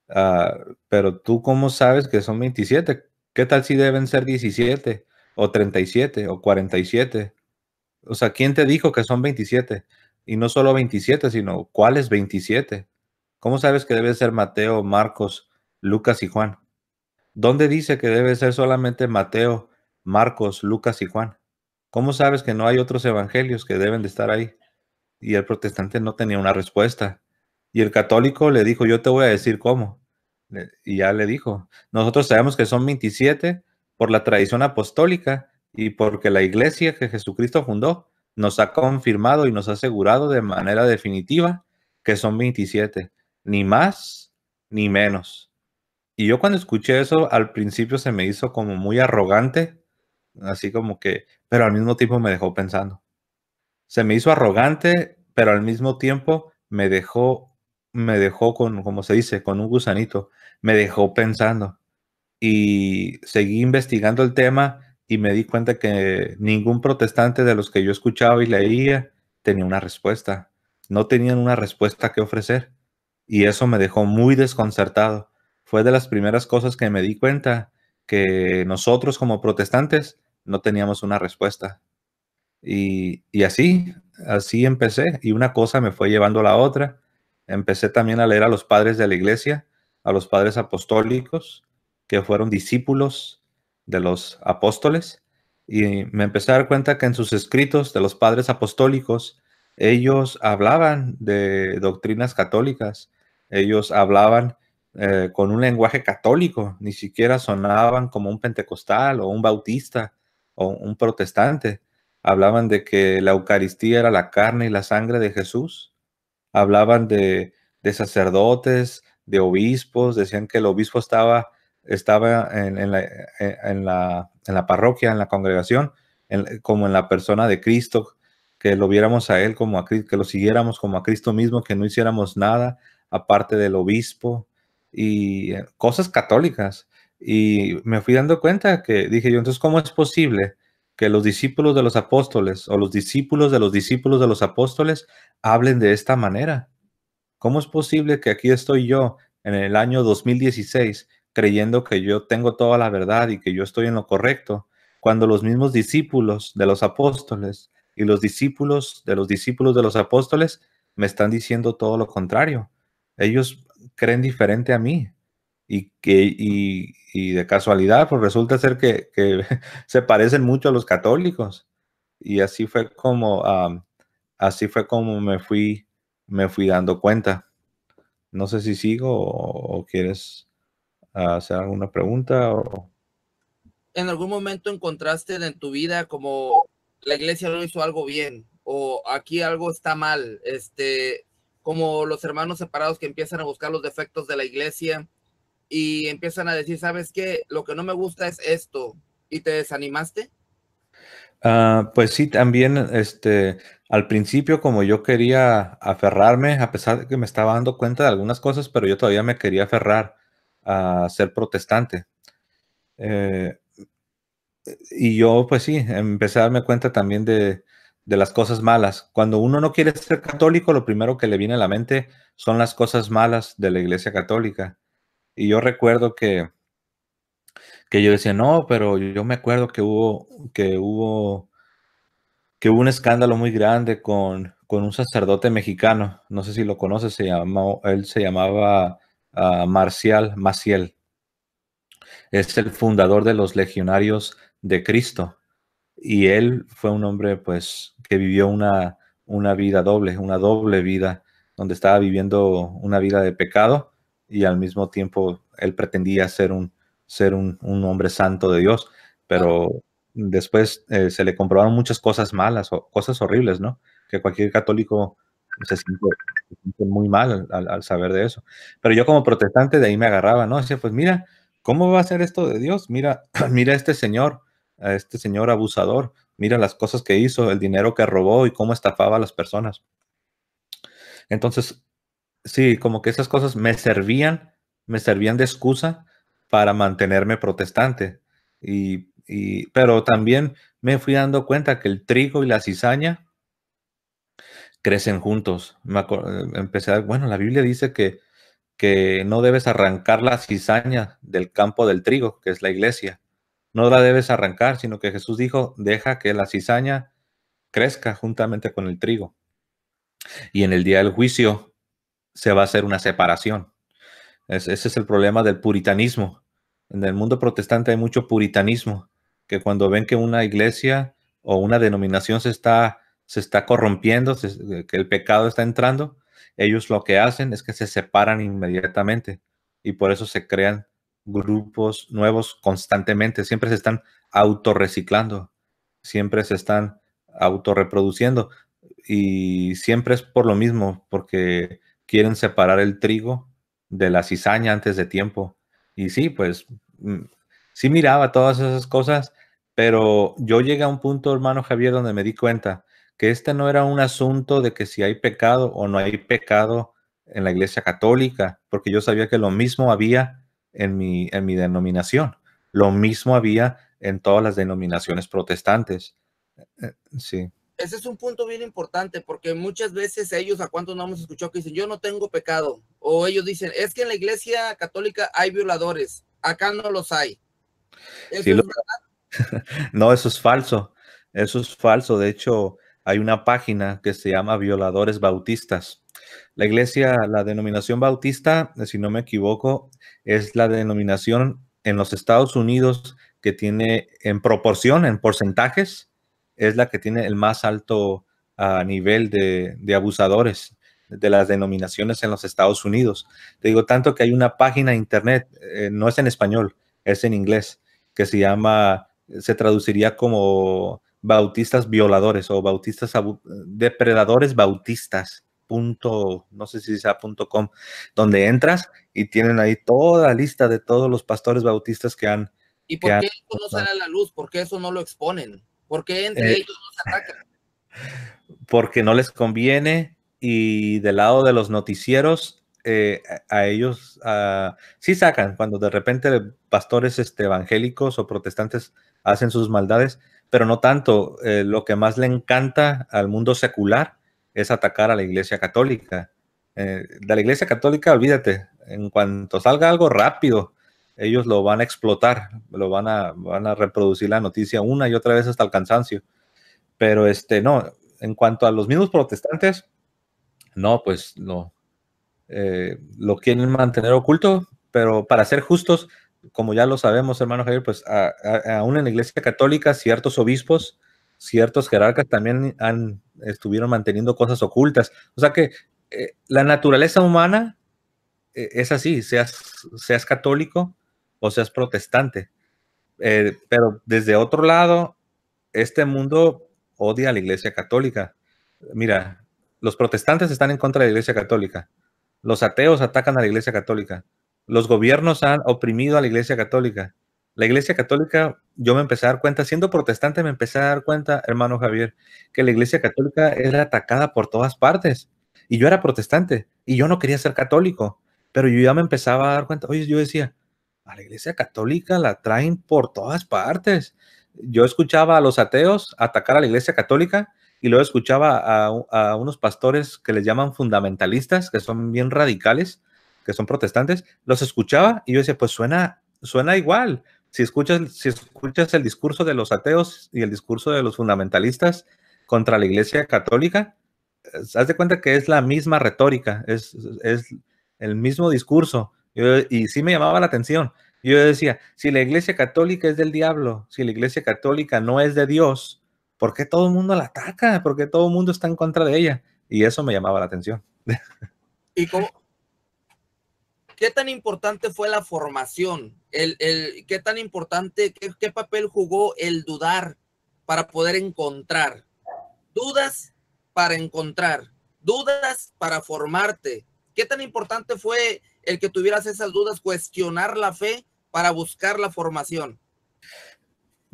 ah, pero tú cómo sabes que son 27? ¿Qué tal si deben ser 17 o 37 o 47? O sea, ¿quién te dijo que son 27? Y no solo 27, sino ¿cuáles 27? ¿Cómo sabes que debe ser Mateo, Marcos, Lucas y Juan? ¿Dónde dice que debe ser solamente Mateo, Marcos, Lucas y Juan? ¿Cómo sabes que no hay otros evangelios que deben de estar ahí? Y el protestante no tenía una respuesta. Y el católico le dijo, yo te voy a decir cómo. Y ya le dijo, nosotros sabemos que son 27 por la tradición apostólica y porque la iglesia que Jesucristo fundó nos ha confirmado y nos ha asegurado de manera definitiva que son 27, ni más ni menos. Y yo cuando escuché eso, al principio se me hizo como muy arrogante, así como que, pero al mismo tiempo me dejó pensando. Se me hizo arrogante, pero al mismo tiempo me dejó, me dejó con, como se dice, con un gusanito, me dejó pensando. Y seguí investigando el tema y me di cuenta que ningún protestante de los que yo escuchaba y leía tenía una respuesta. No tenían una respuesta que ofrecer. Y eso me dejó muy desconcertado. Fue de las primeras cosas que me di cuenta que nosotros como protestantes no teníamos una respuesta. Y, así, así empecé. Y una cosa me fue llevando a la otra. Empecé también a leer a los padres de la iglesia, a los padres apostólicos, que fueron discípulos de los apóstoles. Y me empecé a dar cuenta que en sus escritos de los padres apostólicos, ellos hablaban de doctrinas católicas. Ellos hablaban eh, con un lenguaje católico, ni siquiera sonaban como un pentecostal o un bautista o un protestante. Hablaban de que la Eucaristía era la carne y la sangre de Jesús. Hablaban de, sacerdotes, de obispos, decían que el obispo estaba, estaba en, la, en, la, parroquia, en la congregación, como en la persona de Cristo, que lo viéramos a Él como a Cristo, que lo siguiéramos como a Cristo mismo, que no hiciéramos nada aparte del obispo y eh, cosas católicas. Y me fui dando cuenta que dije yo, entonces, ¿cómo es posible que los discípulos de los apóstoles o los discípulos de los discípulos de los apóstoles hablen de esta manera? ¿Cómo es posible que aquí estoy yo en el año 2016 creyendo que yo tengo toda la verdad y que yo estoy en lo correcto, cuando los mismos discípulos de los apóstoles y los discípulos de los discípulos de los apóstoles me están diciendo todo lo contrario? Ellos creen diferente a mí y que y, de casualidad pues resulta ser que, <laughs> se parecen mucho a los católicos y así fue como así fue como me fui me fui dando cuenta no sé si sigo o, quieres hacer alguna pregunta o... en algún momento encontraste en tu vida como la iglesia no hizo algo bien o aquí algo está mal este como los hermanos separados que empiezan a buscar los defectos de la iglesia y empiezan a decir, ¿sabes qué? Lo que no me gusta es esto. ¿Y te desanimaste? Ah, pues sí, también este, al principio como yo quería aferrarme, a pesar de que me estaba dando cuenta de algunas cosas, pero yo todavía me quería aferrar a ser protestante. Eh, y yo pues sí, empecé a darme cuenta también de, de las cosas malas. Cuando uno no quiere ser católico, lo primero que le viene a la mente son las cosas malas de la Iglesia Católica. Y yo recuerdo que, que yo decía, no, pero yo me acuerdo que hubo, que hubo, que hubo un escándalo muy grande con, con un sacerdote mexicano. No sé si lo conoces, se llamó, él se llamaba uh, Marcial Maciel. Es el fundador de los legionarios de Cristo. Y él fue un hombre, pues, que vivió una, una vida doble, una doble vida, donde estaba viviendo una vida de pecado y al mismo tiempo él pretendía ser un, ser un, hombre santo de Dios, pero después eh, se le comprobaron muchas cosas malas o cosas horribles, ¿no? Que cualquier católico se siente, muy mal al, al, saber de eso. Pero yo como protestante de ahí me agarraba, ¿no? Decía, pues mira, ¿cómo va a ser esto de Dios? Mira, <clears throat> mira este señor a este señor abusador. Mira las cosas que hizo, el dinero que robó y cómo estafaba a las personas. Entonces, sí, como que esas cosas me servían, me servían de excusa para mantenerme protestante. Y, pero también me fui dando cuenta que el trigo y la cizaña crecen juntos. Me empecé a, bueno, la Biblia dice que, que no debes arrancar la cizaña del campo del trigo, que es la iglesia no la debes arrancar, sino que Jesús dijo, deja que la cizaña crezca juntamente con el trigo. Y en el día del juicio se va a hacer una separación. ese es el problema del puritanismo. En el mundo protestante hay mucho puritanismo, que cuando ven que una iglesia o una denominación se está, se está corrompiendo, que el pecado está entrando, ellos lo que hacen es que se separan inmediatamente y por eso se crean grupos nuevos constantemente, siempre se están autorreciclando, siempre se están autorreproduciendo y siempre es por lo mismo, porque quieren separar el trigo de la cizaña antes de tiempo. Y sí, pues mm, sí miraba todas esas cosas, pero yo llegué a un punto, hermano Javier, donde me di cuenta que este no era un asunto de que si hay pecado o no hay pecado en la iglesia católica, porque yo sabía que lo mismo había en mi, en mi denominación. Lo mismo había en todas las denominaciones protestantes. Eh, sí. Ese es un punto bien importante porque muchas veces ellos, a cuántos no hemos escuchado que dicen, yo no tengo pecado. O ellos dicen, es que en la iglesia católica hay violadores, acá no los hay. <laughs> no, eso es falso. Eso es falso. De hecho, hay una página que se llama Violadores Bautistas. La iglesia, la denominación bautista, si no me equivoco, es la denominación en los Estados Unidos que tiene en proporción, en porcentajes, es la que tiene el más alto nivel de, abusadores. de las denominaciones en los Estados Unidos. Te digo tanto que hay una página de internet, eh, no es en español, es en inglés, que se llama, se traduciría como bautistas violadores o bautistas depredadores bautistas. Punto, no sé si sea punto com, donde entras y tienen ahí toda la lista de todos los pastores bautistas que han. ¿Y por qué eso no sale a la luz? ¿Por qué eso no lo exponen? ¿Por qué entre eh, ellos no se atacan? <laughs> Porque no les conviene y del lado de los noticieros, eh, a ellos sí sacan cuando de repente pastores este, evangélicos o protestantes hacen sus maldades, pero no tanto. Eh, lo que más le encanta al mundo secular es atacar a la iglesia católica. Eh, de la iglesia católica, olvídate, en cuanto salga algo rápido, ellos lo van a explotar, lo van a, van a reproducir la noticia una y otra vez hasta el cansancio. Pero este, no, en cuanto a los mismos protestantes, no, pues no. Eh, lo quieren mantener oculto, pero para ser justos, como ya lo sabemos, hermano Javier, pues aún en la Iglesia Católica, ciertos obispos, ciertos jerarcas también han, estuvieron manteniendo cosas ocultas. O sea que eh, la naturaleza humana eh, es así, seas, seas católico o seas protestante. pero desde otro lado, este mundo odia a la Iglesia Católica. Mira, los protestantes están en contra de la Iglesia Católica. Los ateos atacan a la Iglesia Católica. Los gobiernos han oprimido a la Iglesia Católica. La Iglesia Católica, yo me empecé a dar cuenta, siendo protestante, me empecé a dar cuenta, hermano Javier, que la Iglesia Católica era atacada por todas partes. Y yo era protestante y yo no quería ser católico, pero yo ya me empezaba a dar cuenta, oye, yo decía, a la Iglesia Católica la traen por todas partes. Yo escuchaba a los ateos atacar a la Iglesia Católica y luego escuchaba a, unos pastores que les llaman fundamentalistas, que son bien radicales, que son protestantes, los escuchaba y yo decía, pues suena, suena igual. Si escuchas, si escuchas el discurso de los ateos y el discurso de los fundamentalistas contra la Iglesia Católica, eh, haz de cuenta que es la misma retórica, es, es el mismo discurso. y sí me llamaba la atención. Yo decía, si la Iglesia Católica es del diablo, si la Iglesia Católica no es de Dios, ¿por qué todo el mundo la ataca? ¿Por qué todo el mundo está en contra de ella? Y eso me llamaba la atención. ¿Y cómo, qué tan importante fue la formación? El, el ¿Qué tan importante, qué, qué, papel jugó el dudar para poder encontrar? Dudas para encontrar, dudas para formarte. ¿Qué tan importante fue el que tuvieras esas dudas, cuestionar la fe para buscar la formación?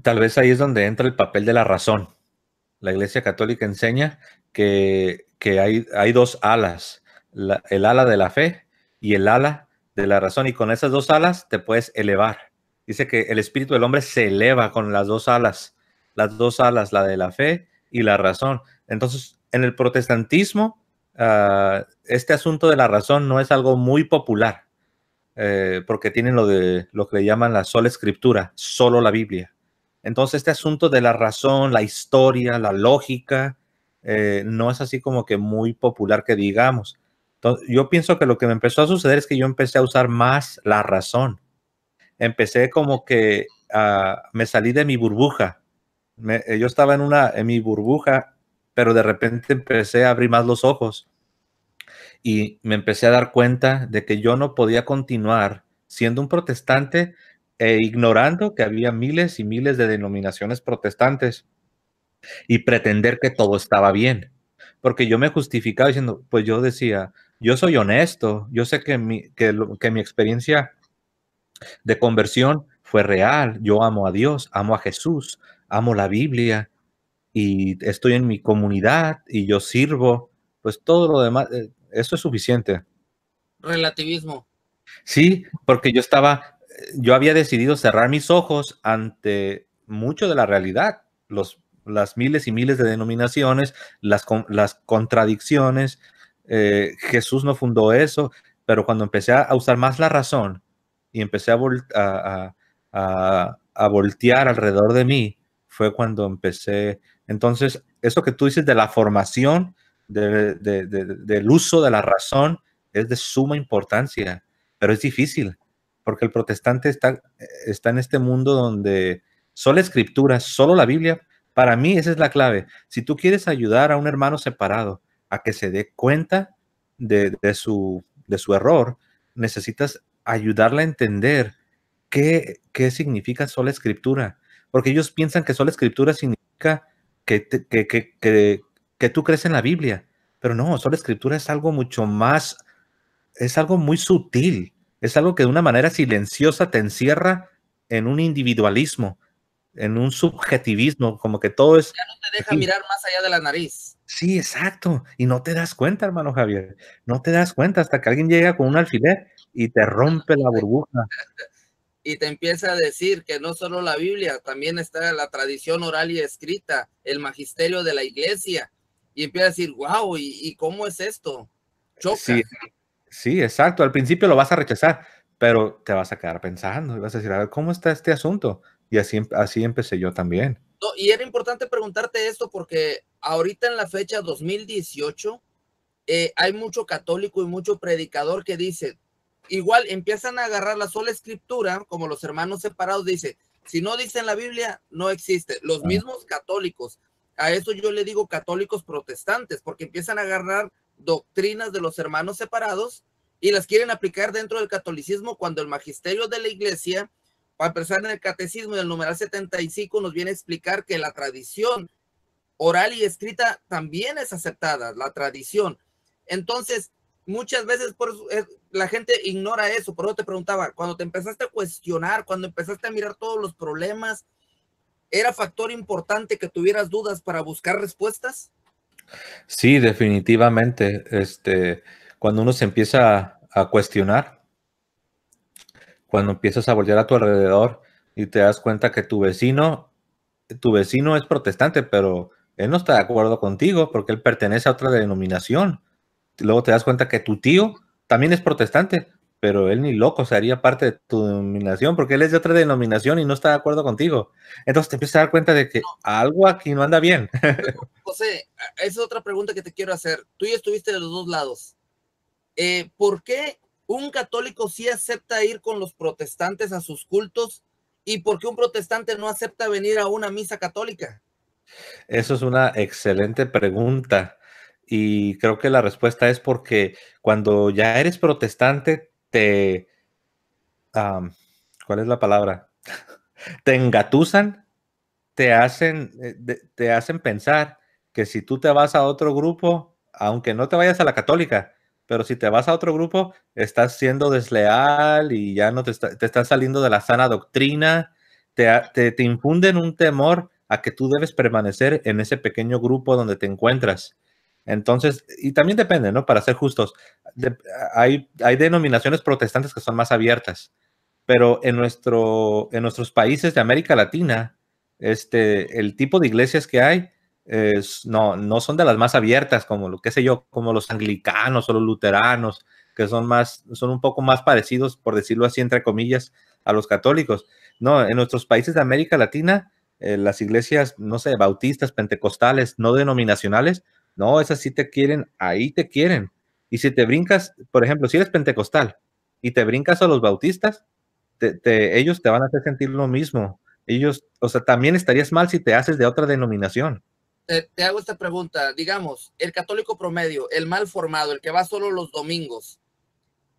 Tal vez ahí es donde entra el papel de la razón la Iglesia Católica enseña que, hay, hay, dos alas, el ala de la fe y el ala de la razón, y con esas dos alas te puedes elevar. Dice que el espíritu del hombre se eleva con las dos alas, las dos alas, la de la fe y la razón. Entonces, en el protestantismo, ah, este asunto de la razón no es algo muy popular, eh, porque tienen lo de lo que le llaman la sola escritura, solo la Biblia. Entonces, este asunto de la razón, la historia, la lógica, eh, no es así como que muy popular que digamos. Yo pienso que lo que me empezó a suceder es que yo empecé a usar más la razón. Empecé como que uh, me salí de mi burbuja. yo estaba en una en mi burbuja, pero de repente empecé a abrir más los ojos y me empecé a dar cuenta de que yo no podía continuar siendo un protestante e ignorando que había miles y miles de denominaciones protestantes y pretender que todo estaba bien. Porque yo me justificaba diciendo, pues yo decía, yo soy honesto, yo sé que mi, que, que mi experiencia de conversión fue real, yo amo a Dios, amo a Jesús, amo la Biblia y estoy en mi comunidad y yo sirvo, pues todo lo demás, eh, eso es suficiente. Relativismo. Sí, porque yo estaba yo había decidido cerrar mis ojos ante mucho de la realidad, los, las miles y miles de denominaciones, las, las contradicciones. Eh, Jesús no fundó eso, pero cuando empecé a usar más la razón y empecé a, voltear alrededor de mí, fue cuando empecé. Entonces, eso que tú dices de la formación, del uso de la razón, es de suma importancia, pero es difícil porque el protestante está, está en este mundo donde solo escritura, solo la Biblia, para mí esa es la clave. Si tú quieres ayudar a un hermano separado a que se dé cuenta de, su, de su error, necesitas ayudarla a entender qué, qué significa sola escritura, porque ellos piensan que sola escritura significa que, que, que, que, tú crees en la Biblia, pero no, sola escritura es algo mucho más, es algo muy sutil, es algo que de una manera silenciosa te encierra en un individualismo, en un subjetivismo, como que todo es... Ya no te deja mirar más allá de la nariz. Sí, exacto. Y no te das cuenta, hermano Javier. No te das cuenta hasta que alguien llega con un alfiler y te rompe la burbuja. <laughs> Y te empieza a decir que no solo la Biblia, también está la tradición oral y escrita, el magisterio de la iglesia. Y empieza a decir, wow, ¿y, cómo es esto? Choca. Sí, sí, exacto. Al principio lo vas a rechazar, pero te vas a quedar pensando y vas a decir, a ver, ¿cómo está este asunto? Y así, así empecé yo también. Y era importante preguntarte esto porque ahorita en la fecha 2018 eh, hay mucho católico y mucho predicador que dice, igual empiezan a agarrar la sola escritura, como los hermanos separados, dice, si no dicen la Biblia, no existe. Los mismos católicos, a eso yo le digo católicos protestantes, porque empiezan a agarrar doctrinas de los hermanos separados y las quieren aplicar dentro del catolicismo cuando el magisterio de la iglesia para empezar en el catecismo del numeral 75 nos viene a explicar que la tradición oral y escrita también es aceptada, la tradición. Entonces, muchas veces por la gente ignora eso. Por eso te preguntaba, cuando te empezaste a cuestionar, cuando empezaste a mirar todos los problemas, ¿era factor importante que tuvieras dudas para buscar respuestas? Sí, definitivamente. Este, cuando uno se empieza a cuestionar, cuando empiezas a volver a tu alrededor y te das cuenta que tu vecino, tu vecino es protestante, pero él no está de acuerdo contigo porque él pertenece a otra denominación. Luego te das cuenta que tu tío también es protestante, pero él ni loco se haría parte de tu denominación porque él es de otra denominación y no está de acuerdo contigo. Entonces te empiezas a dar cuenta de que algo aquí no anda bien. <laughs> José, esa es otra pregunta que te quiero hacer. Tú ya estuviste de los dos lados. Eh, ¿Por qué un católico sí acepta ir con los protestantes a sus cultos y por qué un protestante no acepta venir a una misa católica? Eso es una excelente pregunta y creo que la respuesta es porque cuando ya eres protestante te... ¿Cuál es la palabra? <laughs> te engatusan, te hacen, eh, te hacen pensar que si tú te vas a otro grupo, aunque no te vayas a la católica, pero si te vas a otro grupo, estás siendo desleal y ya no te, te estás saliendo de la sana doctrina, te, te, infunden un temor a que tú debes permanecer en ese pequeño grupo donde te encuentras. Entonces, y también depende, ¿no? Para ser justos, hay, hay denominaciones protestantes que son más abiertas, pero en, nuestro, en nuestros países de América Latina, este, el tipo de iglesias que hay no, no son de las más abiertas, como lo que sé yo, como los anglicanos o los luteranos, que son más, son un poco más parecidos, por decirlo así, entre comillas, a los católicos. No, en nuestros países de América Latina, eh, las iglesias, no sé, bautistas, pentecostales, no denominacionales, no, esas sí te quieren, ahí te quieren. Y si te brincas, por ejemplo, si eres pentecostal y te brincas a los bautistas, ellos te van a hacer sentir lo mismo. Ellos, o sea, también estarías mal si te haces de otra denominación te, hago esta pregunta. Digamos, el católico promedio, el mal formado, el que va solo los domingos,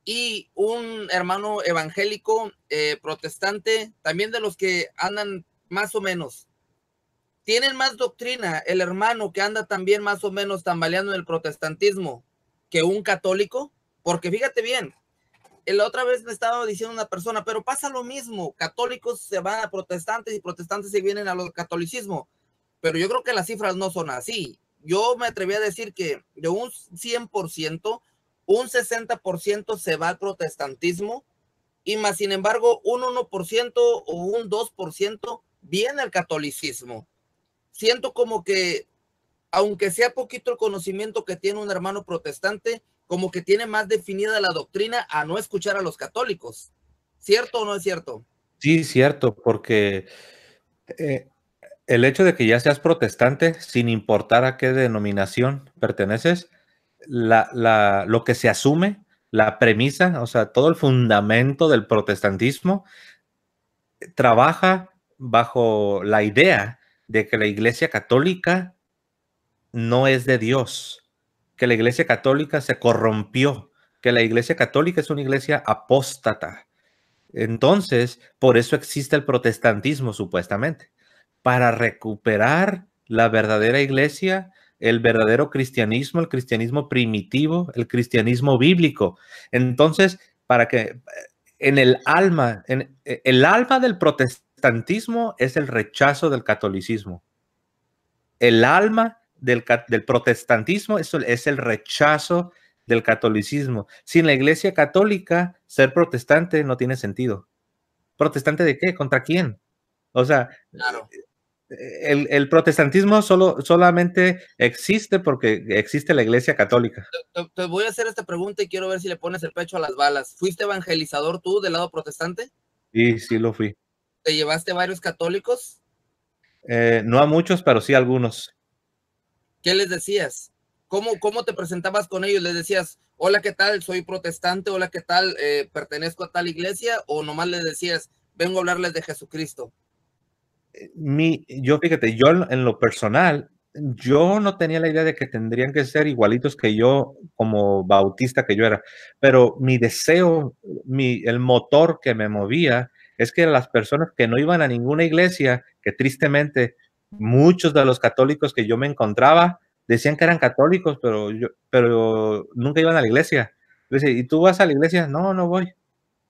y un hermano evangélico eh, protestante, también de los que andan más o menos. Tienen más doctrina el hermano que anda también más o menos tambaleando en el protestantismo que un católico, porque fíjate bien, la otra vez me estaba diciendo una persona, pero pasa lo mismo, católicos se van a protestantes y protestantes se vienen al catolicismo pero yo creo que las cifras no son así. Yo me atreví a decir que de un 100%, un 60% se va al protestantismo y más sin embargo un 1% o un 2% viene al catolicismo. Siento como que, aunque sea poquito el conocimiento que tiene un hermano protestante, como que tiene más definida la doctrina a no escuchar a los católicos. ¿Cierto o no es cierto? Sí, cierto, porque eh, el hecho de que ya seas protestante, sin importar a qué denominación perteneces, lo que se asume, la premisa, o sea, todo el fundamento del protestantismo, trabaja bajo la idea de que la Iglesia Católica no es de Dios, que la iglesia católica se corrompió, que la iglesia católica es una iglesia apóstata. Entonces, por eso existe el protestantismo supuestamente, para recuperar la verdadera iglesia, el verdadero cristianismo, el cristianismo primitivo, el cristianismo bíblico. Entonces, para que eh, en el alma, en eh, el alma del protestantismo es el rechazo del catolicismo. El alma del, protestantismo es, es el rechazo del catolicismo. Sin la iglesia católica, ser protestante no tiene sentido. ¿Protestante de qué? ¿Contra quién? O sea, el, protestantismo solo, solamente existe porque existe la iglesia católica. Te, voy a hacer esta pregunta y quiero ver si le pones el pecho a las balas. ¿Fuiste evangelizador tú del lado protestante? Sí, sí lo fui. ¿Te llevaste varios católicos? Eh, no a muchos, pero sí a algunos. ¿Qué les decías? ¿Cómo, ¿Cómo te presentabas con ellos? ¿Les decías, hola, ¿qué tal? Soy protestante, hola, ¿qué tal? Eh, ¿Pertenezco a tal iglesia? ¿O nomás les decías, vengo a hablarles de Jesucristo? Mi, yo fíjate, yo en lo personal, yo no tenía la idea de que tendrían que ser igualitos que yo como bautista que yo era, pero mi deseo, mi, el motor que me movía es que las personas que no iban a ninguna iglesia, que tristemente muchos de los católicos que yo me encontraba decían que eran católicos, pero, yo, pero nunca iban a la iglesia. ¿y tú vas a la iglesia? No, no voy.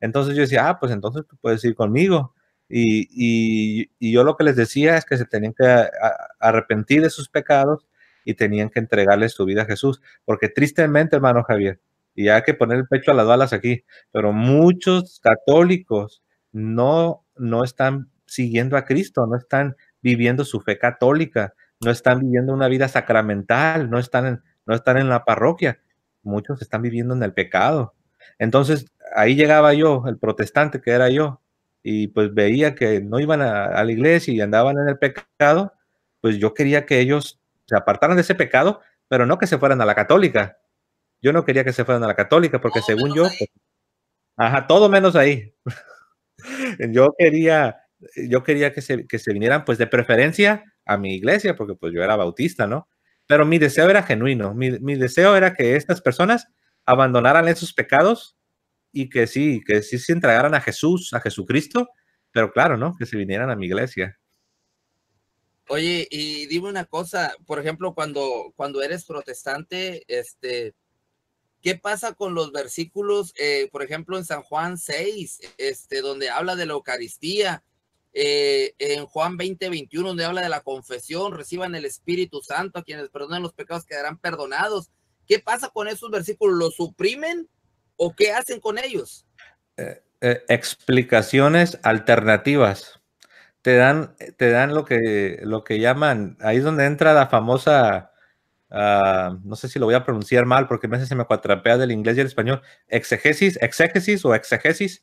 Entonces yo decía, ah, pues entonces tú puedes ir conmigo. Y, yo lo que les decía es que se tenían que arrepentir de sus pecados y tenían que entregarle su vida a Jesús. Porque tristemente, hermano Javier, y hay que poner el pecho a las balas aquí, pero muchos católicos no, no están siguiendo a Cristo, no están viviendo su fe católica, no están viviendo una vida sacramental, no están en, no están en la parroquia, muchos están viviendo en el pecado. Entonces, ahí llegaba yo, el protestante que era yo, y pues veía que no iban a, la iglesia y andaban en el pecado, pues yo quería que ellos se apartaran de ese pecado, pero no que se fueran a la católica. Yo no quería que se fueran a la católica porque según yo, pues, ajá, todo menos ahí. <laughs> yo quería, yo quería que se, que se vinieran pues de preferencia a mi iglesia porque pues yo era bautista, ¿no? Pero mi deseo era genuino, mi, mi deseo era que estas personas abandonaran esos pecados y que sí, que sí se entregaran a Jesús, a Jesucristo, pero claro, ¿no? Que se vinieran a mi iglesia. Oye, y dime una cosa, por ejemplo, cuando, cuando eres protestante, este, ¿qué pasa con los versículos, eh, por ejemplo, en San Juan 6, este, donde habla de la Eucaristía, eh, en Juan 20, 21, donde habla de la confesión, reciban el Espíritu Santo, a quienes perdonen los pecados quedarán perdonados. ¿Qué pasa con esos versículos? ¿Los suprimen o qué hacen con ellos? Eh, eh, explicaciones alternativas. Te dan, te dan lo que, lo que llaman, ahí es donde entra la famosa, ah, no sé si lo voy a pronunciar mal porque me hace se me cuatrapea del inglés y el español, exegesis, exegesis o exegesis.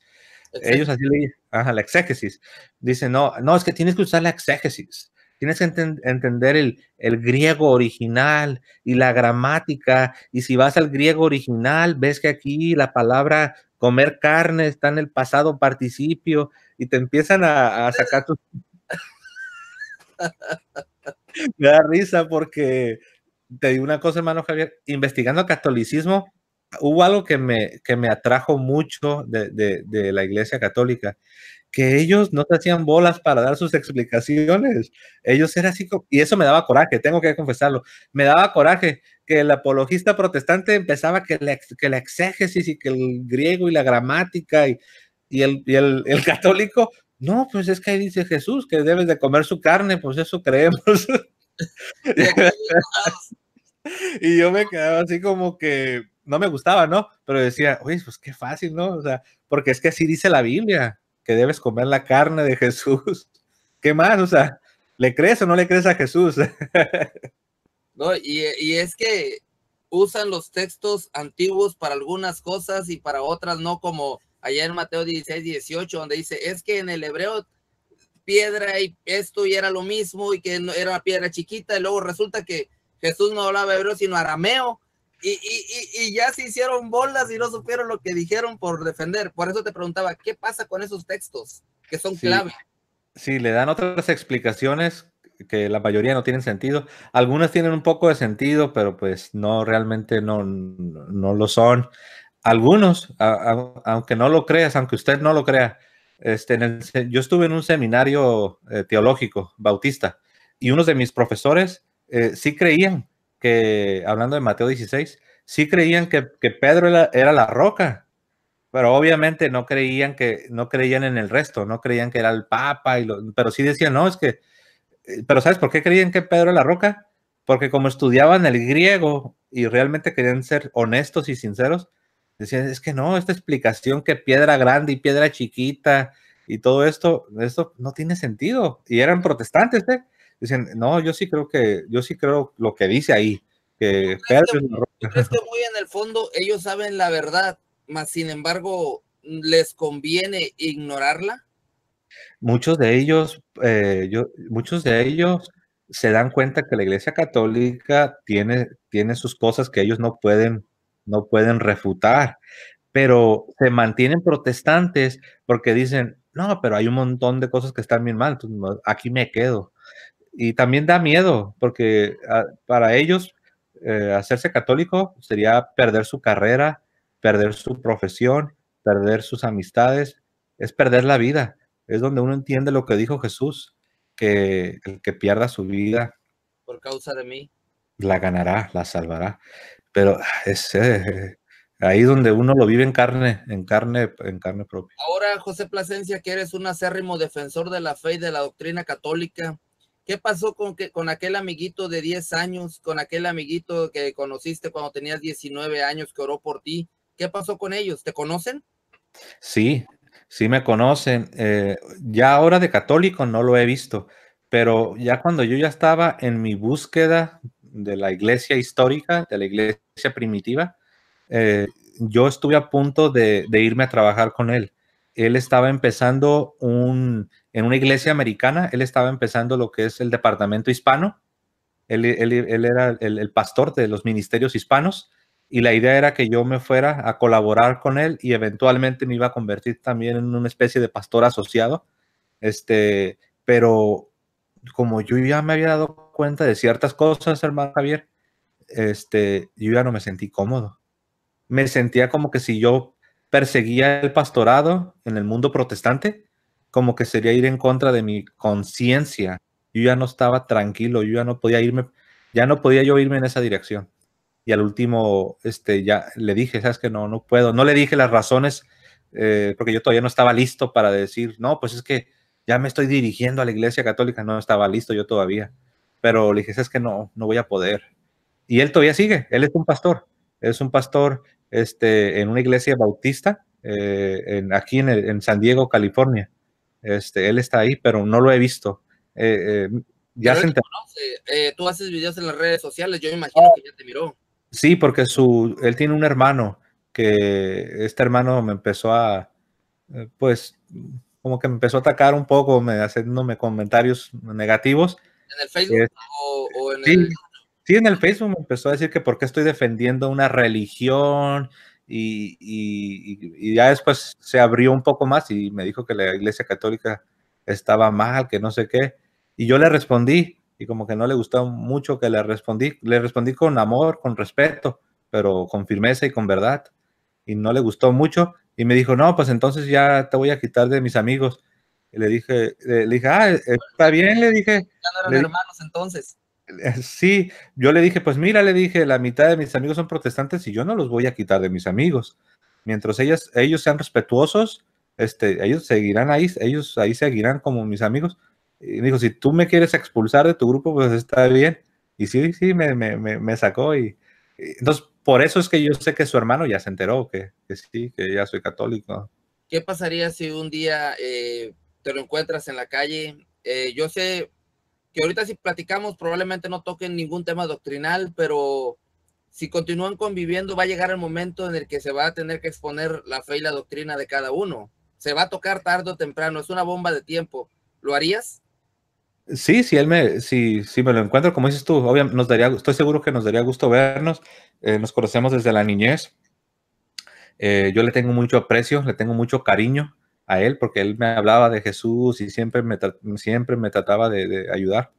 Ellos así le ajá, la exégesis. Dicen, no, no, es que tienes que usar la exégesis. Tienes que entender el, griego original y la gramática. Y si vas al griego original, ves que aquí la palabra comer carne está en el pasado participio y te empiezan a, sacar tus... <laughs> Me da risa porque te digo una cosa, hermano Javier, investigando catolicismo, hubo algo que me, que me atrajo mucho de, de la iglesia católica que ellos no te hacían bolas para dar sus explicaciones. Ellos eran así, y eso me daba coraje, tengo que confesarlo. Me daba coraje que el apologista protestante empezaba que, la, que la exégesis y que el griego y la gramática y, y, el, y el, el, <laughs> católico, no, pues es que ahí dice Jesús que debes de comer su carne, pues eso creemos. <laughs> <laughs> y yo me quedaba así como que no me gustaba, ¿no? Pero decía, oye, pues qué fácil, ¿no? O sea, porque es que así dice la Biblia que debes comer la carne de Jesús. <laughs> ¿Qué más? O sea, ¿le crees o no le crees a Jesús? <laughs> no, y, y es que usan los textos antiguos para algunas cosas y para otras no, como allá en Mateo 16, 18, donde dice, es que en el hebreo piedra y esto y era lo mismo y que no, era piedra chiquita y luego resulta que Jesús no hablaba hebreo sino arameo y, y, y, ya se hicieron bolas y no supieron lo que dijeron por defender. Por eso te preguntaba, ¿qué pasa con esos textos que son clave? Sí, le dan otras explicaciones que la mayoría no tienen sentido. Algunas tienen un poco de sentido, pero pues no, realmente no, no lo son. Algunos, aunque no lo creas, aunque usted no lo crea, este, en yo estuve en un seminario eh, teológico bautista y unos de mis profesores eh, sí creían que, hablando de Mateo 16, sí creían que, Pedro era, la roca, pero obviamente no creían que no creían en el resto, no creían que era el Papa, y pero sí decían, no, es que, eh, pero ¿sabes por qué creían que Pedro era la roca? Porque como estudiaban el griego y realmente querían ser honestos y sinceros, decían, es que no, esta explicación que piedra grande y piedra chiquita y todo esto, esto no tiene sentido. Y eran protestantes, ¿eh? Dicen, no, yo sí creo que, yo sí creo lo que dice ahí, que Pedro es que muy en el fondo ellos saben la verdad, mas sin embargo les conviene ignorarla. Muchos de ellos, eh, yo, muchos de ellos se dan cuenta que la Iglesia Católica tiene, tiene sus cosas que ellos no pueden no pueden refutar, pero se mantienen protestantes porque dicen, no, pero hay un montón de cosas que están bien mal, aquí me quedo. Y también da miedo, porque ah, para ellos eh, hacerse católico sería perder su carrera, perder su profesión, perder sus amistades, es perder la vida. Es donde uno entiende lo que dijo Jesús, que el que pierda su vida por causa de mí, la ganará, la salvará pero es eh, ahí donde uno lo vive en carne, en carne, en carne propia. Ahora, José Plasencia, que eres un acérrimo defensor de la fe y de la doctrina católica, ¿qué pasó con, que, con aquel amiguito de 10 años, con aquel amiguito que conociste cuando tenías 19 años que oró por ti? ¿Qué pasó con ellos? ¿Te conocen? Sí, sí me conocen. Eh, ya ahora de católico no lo he visto, pero ya cuando yo ya estaba en mi búsqueda de la iglesia histórica, de la iglesia primitiva, eh, yo estuve a punto de, irme a trabajar con él. Él estaba empezando un, en una iglesia americana, él estaba empezando lo que es el departamento hispano. Él, era el, pastor de los ministerios hispanos y la idea era que yo me fuera a colaborar con él y eventualmente me iba a convertir también en una especie de pastor asociado. Este, pero como yo ya me había dado cuenta de ciertas cosas, hermano Javier, este, yo ya no me sentí cómodo. Me sentía como que si yo perseguía el pastorado en el mundo protestante, como que sería ir en contra de mi conciencia. Yo ya no estaba tranquilo, yo ya no podía irme, ya no podía yo irme en esa dirección. Y al último, este, ya le dije, sabes que no, no puedo. No le dije las razones, eh, porque yo todavía no estaba listo para decir, no, pues es que ya me estoy dirigiendo a la iglesia católica, no estaba listo yo todavía, pero le dije, es que no, no voy a poder. Y él todavía sigue, él es un pastor, es un pastor este, en una iglesia bautista eh, en, aquí en, San Diego, California. Este, él está ahí, pero no lo he visto. Eh, eh, ya se tú haces videos en las redes sociales, yo me imagino que ya te miró. Sí, porque su, él tiene un hermano que este hermano me empezó a, pues, como que me empezó a atacar un poco, me, haciéndome comentarios negativos. ¿En el Facebook o, en sí, el... Sí, en el Facebook me empezó a decir que por qué estoy defendiendo una religión y, y, ya después se abrió un poco más y me dijo que la iglesia católica estaba mal, que no sé qué. Y yo le respondí y como que no le gustó mucho que le respondí. Le respondí con amor, con respeto, pero con firmeza y con verdad. Y no le gustó mucho y me dijo, no, pues entonces ya te voy a quitar de mis amigos. Y le dije, le, dije, ah, está bien, le dije. Ya no eran hermanos entonces. <laughs> Sí, yo le dije, pues mira, le dije, la mitad de mis amigos son protestantes y yo no los voy a quitar de mis amigos. Mientras ellas, ellos sean respetuosos, este, ellos seguirán ahí, ellos ahí seguirán como mis amigos. Y dijo, si tú me quieres expulsar de tu grupo, pues está bien. Y sí, sí, me, me, me sacó. Y, entonces, por eso es que yo sé que su hermano ya se enteró que, sí, que ya soy católico. ¿Qué pasaría si un día eh, te lo encuentras en la calle? Eh, yo sé que ahorita si platicamos probablemente no toquen ningún tema doctrinal, pero si continúan conviviendo va a llegar el momento en el que se va a tener que exponer la fe y la doctrina de cada uno. Se va a tocar tarde o temprano, es una bomba de tiempo. ¿Lo harías? Sí, si él me, si, si me lo encuentro, como dices tú, obviamente nos daría, estoy seguro que nos daría gusto vernos. Eh, nos conocemos desde la niñez. Eh, yo le tengo mucho aprecio, le tengo mucho cariño a él porque él me hablaba de Jesús y siempre me, siempre me trataba de, ayudar.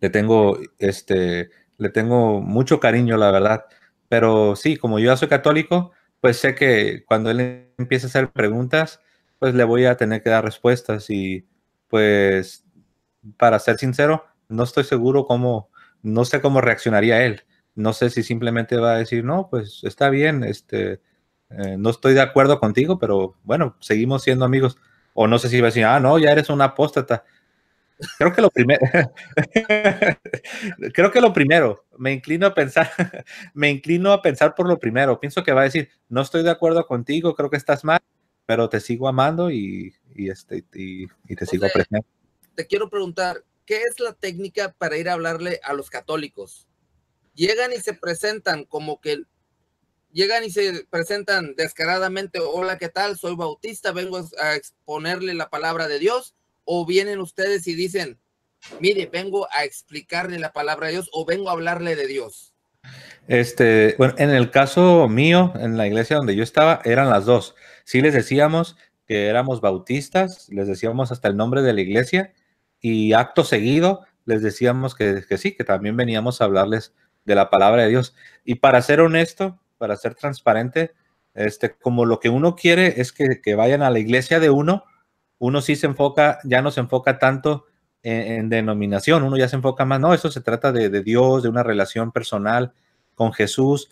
le tengo, este, le tengo mucho cariño, la verdad. Pero sí, como yo ya soy católico, pues sé que cuando él empieza a hacer preguntas, pues le voy a tener que dar respuestas y pues para ser sincero, no estoy seguro cómo, no sé cómo reaccionaría él. No sé si simplemente va a decir, no, pues está bien, este, eh, no estoy de acuerdo contigo, pero bueno, seguimos siendo amigos. O no sé si va a decir, ah, no, ya eres un apóstata. Creo que lo primero, <laughs> creo que lo primero, me inclino a pensar, <laughs> me inclino a pensar por lo primero. Pienso que va a decir, no estoy de acuerdo contigo, creo que estás mal, pero te sigo amando y, este, y, te sigo apreciando. Te quiero preguntar, ¿qué es la técnica para ir a hablarle a los católicos? Llegan y se presentan como que llegan y se presentan descaradamente, hola, ¿qué tal? Soy bautista, vengo a exponerle la palabra de Dios, o vienen ustedes y dicen, mire, vengo a explicarle la palabra de Dios o vengo a hablarle de Dios. Este, bueno, en el caso mío, en la iglesia donde yo estaba, eran las dos. Sí les decíamos que éramos bautistas, les decíamos hasta el nombre de la iglesia y acto seguido les decíamos que, que sí, que también veníamos a hablarles de la palabra de Dios. Y para ser honesto, para ser transparente, este, como lo que uno quiere es que, vayan a la iglesia de uno, uno sí se enfoca, ya no se enfoca tanto en, denominación, uno ya se enfoca más, no, eso se trata de, Dios, de una relación personal con Jesús,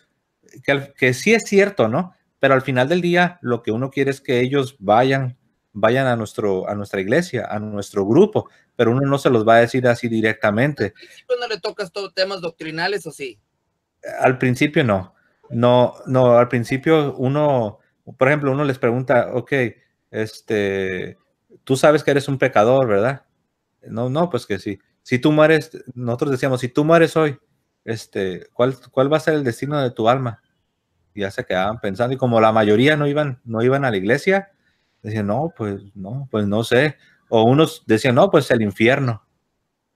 que, que, sí es cierto, ¿no? Pero al final del día lo que uno quiere es que ellos vayan, vayan a, nuestro, a nuestra iglesia, a nuestro grupo, pero uno no se los va a decir así directamente. ¿Al no le tocas todo temas doctrinales o sí? Al principio no. No, no, al principio uno, por ejemplo, uno les pregunta, ok, este, tú sabes que eres un pecador, ¿verdad? No, no, pues que sí. Si tú mueres, nosotros decíamos, si tú mueres hoy, este, ¿cuál, cuál va a ser el destino de tu alma? Y ya se quedaban pensando, y como la mayoría no iban, no iban a la iglesia, decían, no, pues no, pues no sé. O unos decían, no, pues el infierno.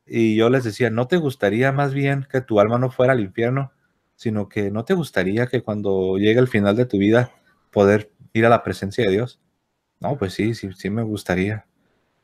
Y yo les decía, ¿no te gustaría más bien que tu alma no fuera al infierno, sino que no te gustaría que cuando llegue el final de tu vida poder ir a la presencia de Dios. No, pues sí, sí, sí me gustaría.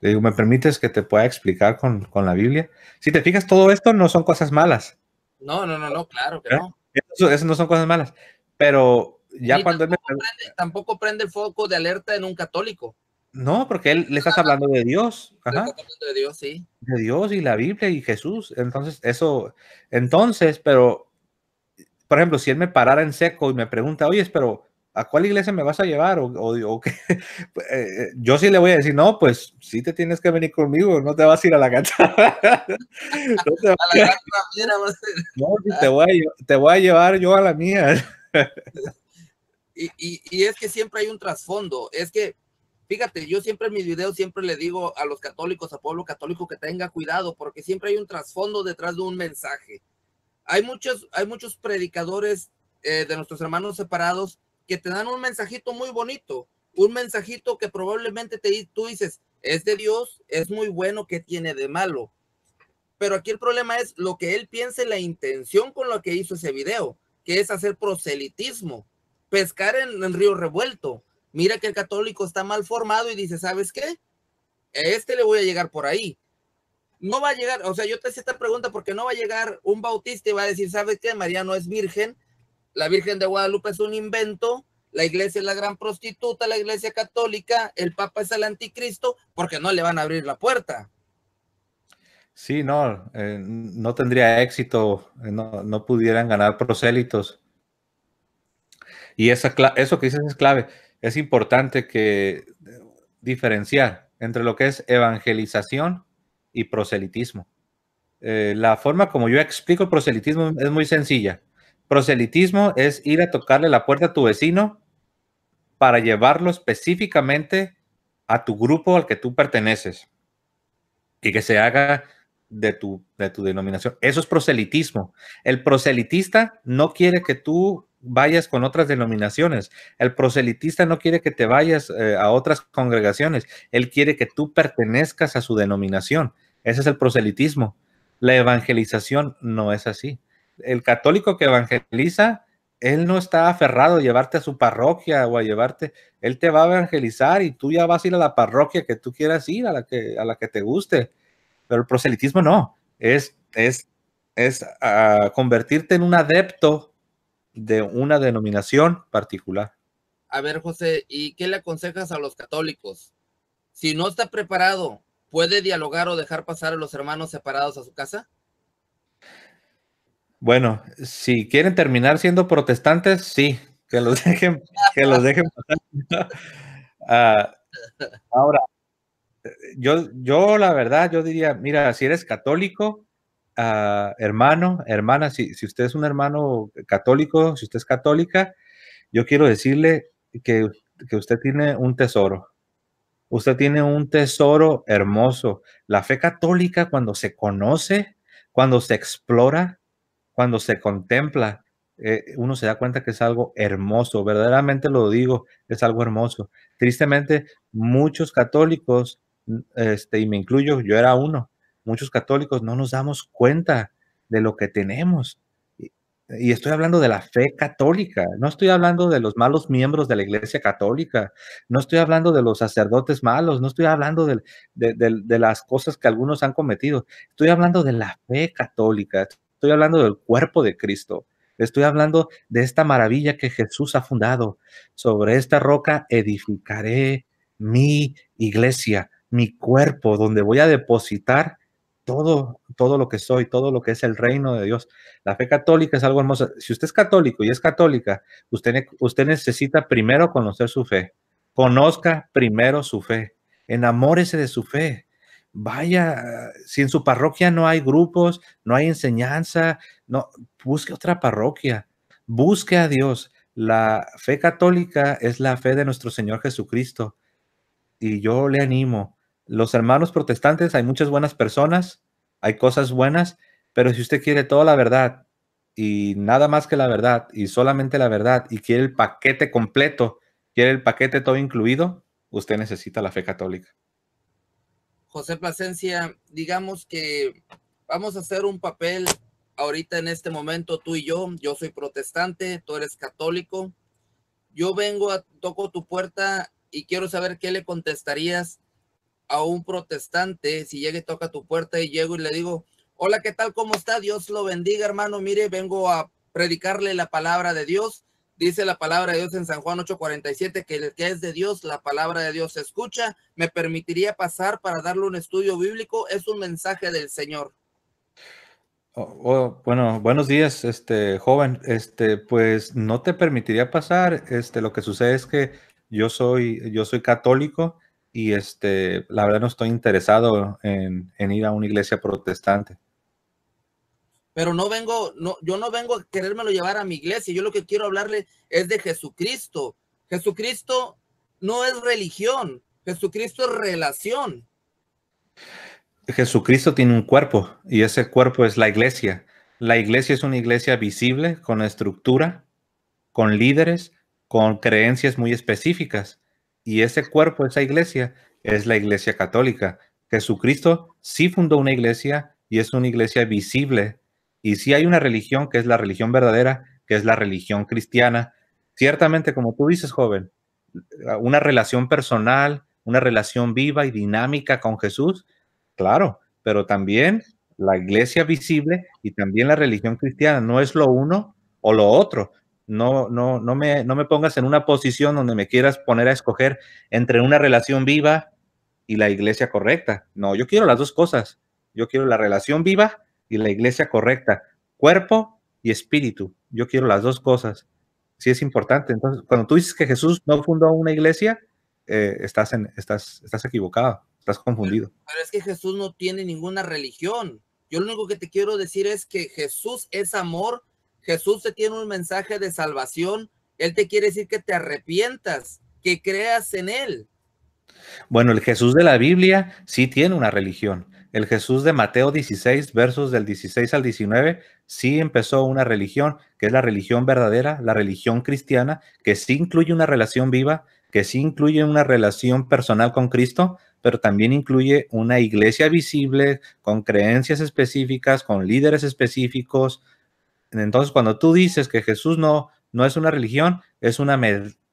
Le digo, ¿me permites que te pueda explicar con, la Biblia? Si te fijas, todo esto no son cosas malas. No, no, no, no, claro que no. Eso, no son cosas malas. Pero ya cuando tampoco, él me... prende, tampoco prende el foco de alerta en un católico. No, porque él le estás hablando de Dios. Ajá. de Dios, sí. De Dios y la Biblia y Jesús. Entonces, eso, entonces, pero por ejemplo, si él me parara en seco y me pregunta, oye, pero ¿a cuál iglesia me vas a llevar? O, o, qué? <laughs> Pues, eh, eh, yo sí le voy a decir, no, pues sí te tienes que venir conmigo, no te vas a ir a la cancha. <laughs> no te, a la no, te, voy a, te voy a llevar yo a la mía. y, y, y es que siempre hay un trasfondo, es que Fíjate, yo siempre en mis videos siempre le digo a los católicos, a pueblo católico que tenga cuidado, porque siempre hay un trasfondo detrás de un mensaje hay muchos, hay muchos predicadores eh, de nuestros hermanos separados que te dan un mensajito muy bonito, un mensajito que probablemente te, tú dices, es de Dios, es muy bueno, ¿qué tiene de malo? Pero aquí el problema es lo que él piensa y la intención con lo que hizo ese video, que es hacer proselitismo, pescar en, el río revuelto. Mira que el católico está mal formado y dice, ¿sabes qué? A este le voy a llegar por ahí no va a llegar, o sea, yo te hice esta pregunta porque no va a llegar un bautista y va a decir, ¿sabes qué? María no es virgen, la Virgen de Guadalupe es un invento, la iglesia es la gran prostituta, la iglesia católica, el Papa es el anticristo, porque no le van a abrir la puerta. Sí, no, eh, no tendría éxito, eh, no, no, pudieran ganar prosélitos. Y esa, eso que dices es clave. Es importante que diferenciar entre lo que es evangelización y proselitismo. Eh, la forma como yo explico el proselitismo es muy sencilla. Proselitismo es ir a tocarle la puerta a tu vecino para llevarlo específicamente a tu grupo al que tú perteneces y que se haga de tu, de tu denominación. Eso es proselitismo. El proselitista no quiere que tú vayas con otras denominaciones. El proselitista no quiere que te vayas eh, a otras congregaciones. Él quiere que tú pertenezcas a su denominación. Ese es el proselitismo. La evangelización no es así. El católico que evangeliza, él no está aferrado a llevarte a su parroquia o a llevarte, él te va a evangelizar y tú ya vas a ir a la parroquia que tú quieras ir, a la que, a la que te guste. Pero el proselitismo no, es es, es ah, convertirte en un adepto de una denominación particular. A ver, José, ¿y qué le aconsejas a los católicos? Si no está preparado, ¿puede dialogar o dejar pasar a los hermanos separados a su casa? Bueno, si quieren terminar siendo protestantes, sí, que los <laughs> dejen, que los dejen pasar. <laughs> Ah, ahora, yo, yo la verdad, yo diría, mira, si eres católico, uh, hermano, hermana, si, si, usted es un hermano católico, si usted es católica, yo quiero decirle que, que usted tiene un tesoro. Usted tiene un tesoro hermoso. La fe católica cuando se conoce, cuando se explora, cuando se contempla, eh, uno se da cuenta que es algo hermoso. Verdaderamente lo digo, es algo hermoso. Tristemente, muchos católicos este, y me incluyo, yo era uno, muchos católicos no nos damos cuenta de lo que tenemos. Y, estoy hablando de la fe católica, no estoy hablando de los malos miembros de la iglesia católica, no estoy hablando de los sacerdotes malos, no estoy hablando de, las cosas que algunos han cometido, estoy hablando de la fe católica, estoy hablando del cuerpo de Cristo, Estoy hablando de esta maravilla que Jesús ha fundado. Sobre esta roca edificaré mi iglesia mi cuerpo, donde voy a depositar todo, todo lo que soy, todo lo que es el reino de Dios. La fe católica es algo hermoso. Si usted es católico y es católica, usted, usted necesita primero conocer su fe. Conozca primero su fe. Enamórese de su fe. Vaya, si en su parroquia no hay grupos, no hay enseñanza, no, busque otra parroquia. Busque a Dios. La fe católica es la fe de nuestro Señor Jesucristo. Y yo le animo, los hermanos protestantes, hay muchas buenas personas, hay cosas buenas, pero si usted quiere toda la verdad y nada más que la verdad y solamente la verdad y quiere el paquete completo, quiere el paquete todo incluido, usted necesita la fe católica. José Plasencia, digamos que vamos a hacer un papel ahorita en este momento tú y yo, yo soy protestante, tú eres católico. Yo vengo a toco tu puerta y quiero saber qué le contestarías a un protestante, si llega y toca tu puerta y llego y le digo, hola, ¿qué tal? ¿Cómo está? Dios lo bendiga, hermano. Mire, vengo a predicarle la palabra de Dios. Dice la palabra de Dios en San Juan 8:47 que el que es de Dios, la palabra de Dios se escucha. ¿Me permitiría pasar para darle un estudio bíblico? Es un mensaje del Señor. Oh, oh, bueno, buenos días, este joven. Este, pues no te permitiría pasar. Este, lo que sucede es que yo soy, yo soy católico y este, la verdad no estoy interesado en, ir a una iglesia protestante. Pero no vengo, no, yo no vengo a querérmelo llevar a mi iglesia. Yo lo que quiero hablarle es de Jesucristo. Jesucristo no es religión, Jesucristo es relación. Jesucristo tiene un cuerpo y ese cuerpo es la iglesia. La iglesia es una iglesia visible, con estructura, con líderes, con creencias muy específicas. Y ese cuerpo, esa iglesia, es la iglesia católica. Jesucristo sí fundó una iglesia y es una iglesia visible. Y sí hay una religión que es la religión verdadera, que es la religión cristiana. Ciertamente, como tú dices, joven, una relación personal, una relación viva y dinámica con Jesús, claro, pero también la iglesia visible y también la religión cristiana no es lo uno o lo otro, no, no, no, me, no me pongas en una posición donde me quieras poner a escoger entre una relación viva y la iglesia correcta. No, yo quiero las dos cosas. Yo quiero la relación viva y la iglesia correcta. Cuerpo y espíritu. Yo quiero las dos cosas. Sí es importante. Entonces, cuando tú dices que Jesús no fundó una iglesia, eh, estás, estás, estás equivocado, estás confundido. pero es que Jesús no tiene ninguna religión. Yo lo único que te quiero decir es que Jesús es amor Jesús te tiene un mensaje de salvación. Él te quiere decir que te arrepientas, que creas en Él. Bueno, el Jesús de la Biblia sí tiene una religión. El Jesús de Mateo 16, versos del 16 al 19, sí empezó una religión, que es la religión verdadera, la religión cristiana, que sí incluye una relación viva, que sí incluye una relación personal con Cristo, pero también incluye una iglesia visible, con creencias específicas, con líderes específicos, entonces, cuando tú dices que Jesús no, no es una religión, es una,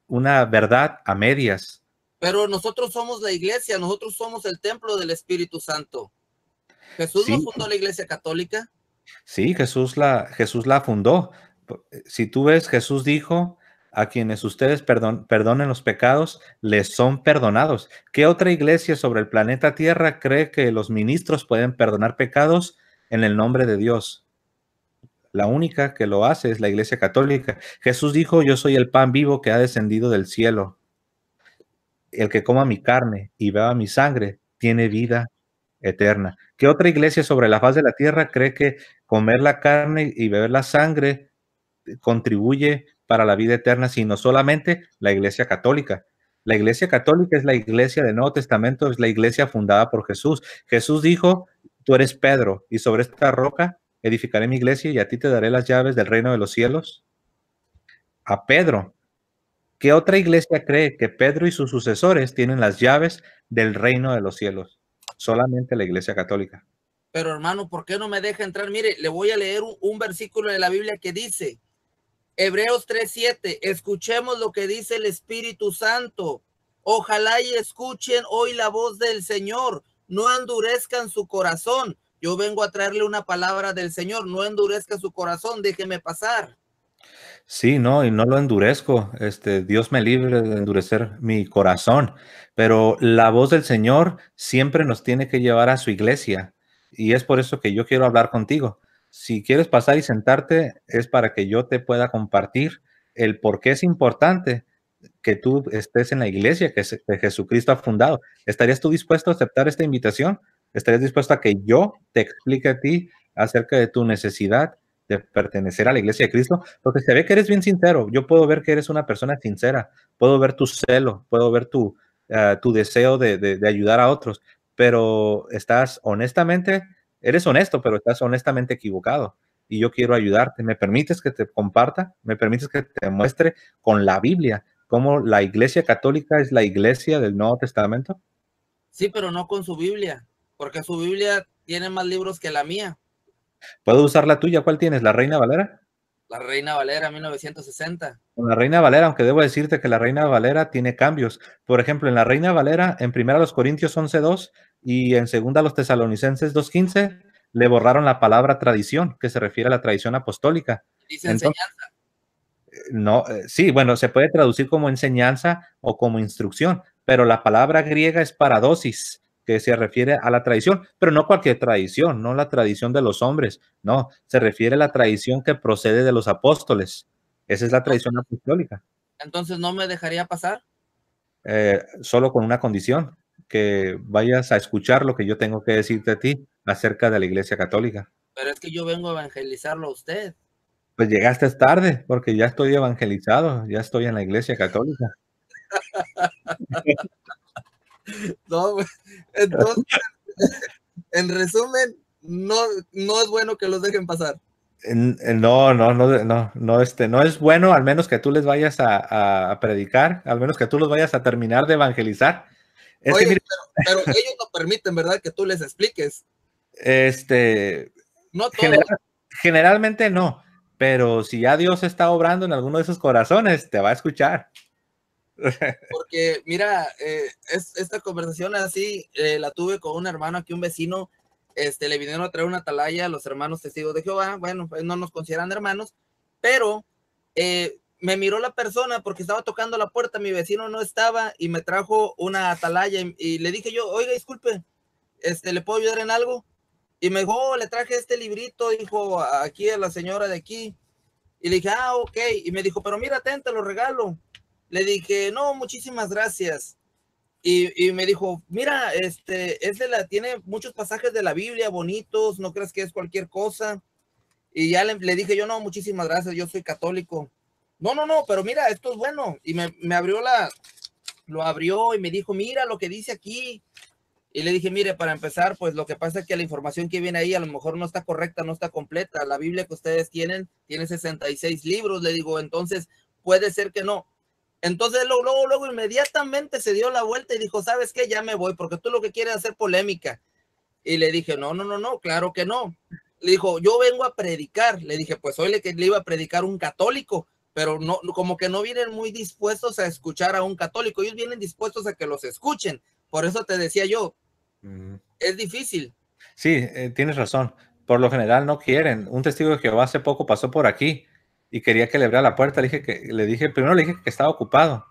una verdad a medias. Pero nosotros somos la iglesia, nosotros somos el templo del Espíritu Santo. ¿Jesús no fundó la iglesia católica? Sí, Jesús la, Jesús la fundó. Si tú ves, Jesús dijo, a quienes ustedes perdonen los pecados, les son perdonados. ¿Qué otra iglesia sobre el planeta Tierra cree que los ministros pueden perdonar pecados en el nombre de Dios? La única que lo hace es la iglesia católica. Jesús dijo, yo soy el pan vivo que ha descendido del cielo. El que coma mi carne y beba mi sangre tiene vida eterna. ¿Qué otra iglesia sobre la faz de la tierra cree que comer la carne y beber la sangre contribuye para la vida eterna, sino solamente la iglesia católica? La iglesia católica es la iglesia del Nuevo Testamento, es la iglesia fundada por Jesús. Jesús dijo, tú eres Pedro y sobre esta roca edificaré mi iglesia y a ti te daré las llaves del reino de los cielos. A Pedro. ¿Qué otra iglesia cree que Pedro y sus sucesores tienen las llaves del reino de los cielos? solamente la Iglesia Católica. Pero hermano, ¿por qué no me deja entrar? Mire, le voy a leer un, versículo de la Biblia que dice, Hebreos 3:7, escuchemos lo que dice el Espíritu Santo. Ojalá y escuchen hoy la voz del Señor, no endurezcan su corazón. Yo vengo a traerle una palabra del Señor, no endurezca su corazón, déjeme pasar. Sí, no, y no lo endurezco. Este, Dios me libre de endurecer mi corazón, pero la voz del Señor siempre nos tiene que llevar a su iglesia. Y es por eso que yo quiero hablar contigo. Si quieres pasar y sentarte, es para que yo te pueda compartir el por qué es importante que tú estés en la iglesia que, Jesucristo ha fundado. ¿Estarías tú dispuesto a aceptar esta invitación? ¿Estarías dispuesto a que yo te explique a ti acerca de tu necesidad de pertenecer a la iglesia de Cristo, porque se ve que eres bien sincero. Yo puedo ver que eres una persona sincera, puedo ver tu celo, puedo ver tu, eh, tu deseo de, ayudar a otros, pero estás honestamente, eres honesto, pero estás honestamente equivocado. Y yo quiero ayudarte. ¿Me permites que te comparta? ¿Me permites que te muestre con la Biblia cómo la iglesia católica es la iglesia del Nuevo Testamento? Sí, pero no con su Biblia, porque su Biblia tiene más libros que la mía. ¿Puedo usar la tuya? ¿Cuál tienes? ¿La Reina Valera? La Reina Valera 1960. Con la Reina Valera, aunque debo decirte que la Reina Valera tiene cambios. Por ejemplo, en la Reina Valera, en primera los Corintios 11.2 y en segunda los Tesalonicenses 2.15, le borraron la palabra tradición, que se refiere a la tradición apostólica. Dice enseñanza. No, eh, sí, bueno, se puede traducir como enseñanza o como instrucción, pero la palabra griega es paradosis, que se refiere a la tradición, pero no cualquier tradición, no la tradición de los hombres, no, se refiere a la tradición que procede de los apóstoles. Esa es la tradición apostólica. Entonces, ¿no me dejaría pasar? Eh, solo con una condición, que vayas a escuchar lo que yo tengo que decirte a ti acerca de la Iglesia Católica. Pero es que yo vengo a evangelizarlo a usted. Pues llegaste tarde, porque ya estoy evangelizado, ya estoy en la Iglesia Católica. <laughs> <laughs> No, entonces, <laughs> en resumen, no, no es bueno que los dejen pasar. No, no, no, no, no, este, no es bueno, al menos que tú les vayas a, predicar, al menos que tú los vayas a terminar de evangelizar. pero, ellos no permiten, ¿verdad? Que tú les expliques. Este. No generalmente no, pero si ya Dios está obrando en alguno de esos corazones, te va a escuchar. Porque, mira, eh, es, esta conversación así eh, la tuve con un hermano aquí, un vecino. Este, le vinieron a traer una atalaya los hermanos testigos de Jehová. Bueno, pues no nos consideran hermanos, pero eh, me miró la persona porque estaba tocando la puerta. Mi vecino no estaba y me trajo una atalaya y, le dije yo, oiga, disculpe, este, ¿le puedo ayudar en algo? Y me dijo, oh, le traje este librito, dijo aquí a la señora de aquí. Y le dije, ah, ok. Y me dijo, pero mira, atenta, lo regalo. Le dije, no, muchísimas gracias. Y, me dijo, mira, este, es de la, tiene muchos pasajes de la Biblia bonitos, no crees que es cualquier cosa. Y ya le, dije yo, no, muchísimas gracias, yo soy católico. No, no, no, pero mira, esto es bueno. Y me, me abrió la, lo abrió y me dijo, mira lo que dice aquí. Y le dije, mire, para empezar, pues lo que pasa es que la información que viene ahí a lo mejor no está correcta, no está completa. La Biblia que ustedes tienen tiene 66 libros. Le digo, entonces puede ser que no. Entonces luego, luego, inmediatamente se dio la vuelta y dijo, ¿sabes qué? Ya me voy porque tú lo que quieres es hacer polémica. Y le dije, no, no, no, no, claro que no. Le dijo, yo vengo a predicar. Le dije, pues hoy le, le iba a predicar un católico, pero no, como que no vienen muy dispuestos a escuchar a un católico. Ellos vienen dispuestos a que los escuchen. Por eso te decía yo, es difícil. Sí, eh, tienes razón. Por lo general no quieren. Un testigo de Jehová hace poco pasó por aquí y quería que le abriera la puerta. Le dije que le dije, primero le dije que estaba ocupado.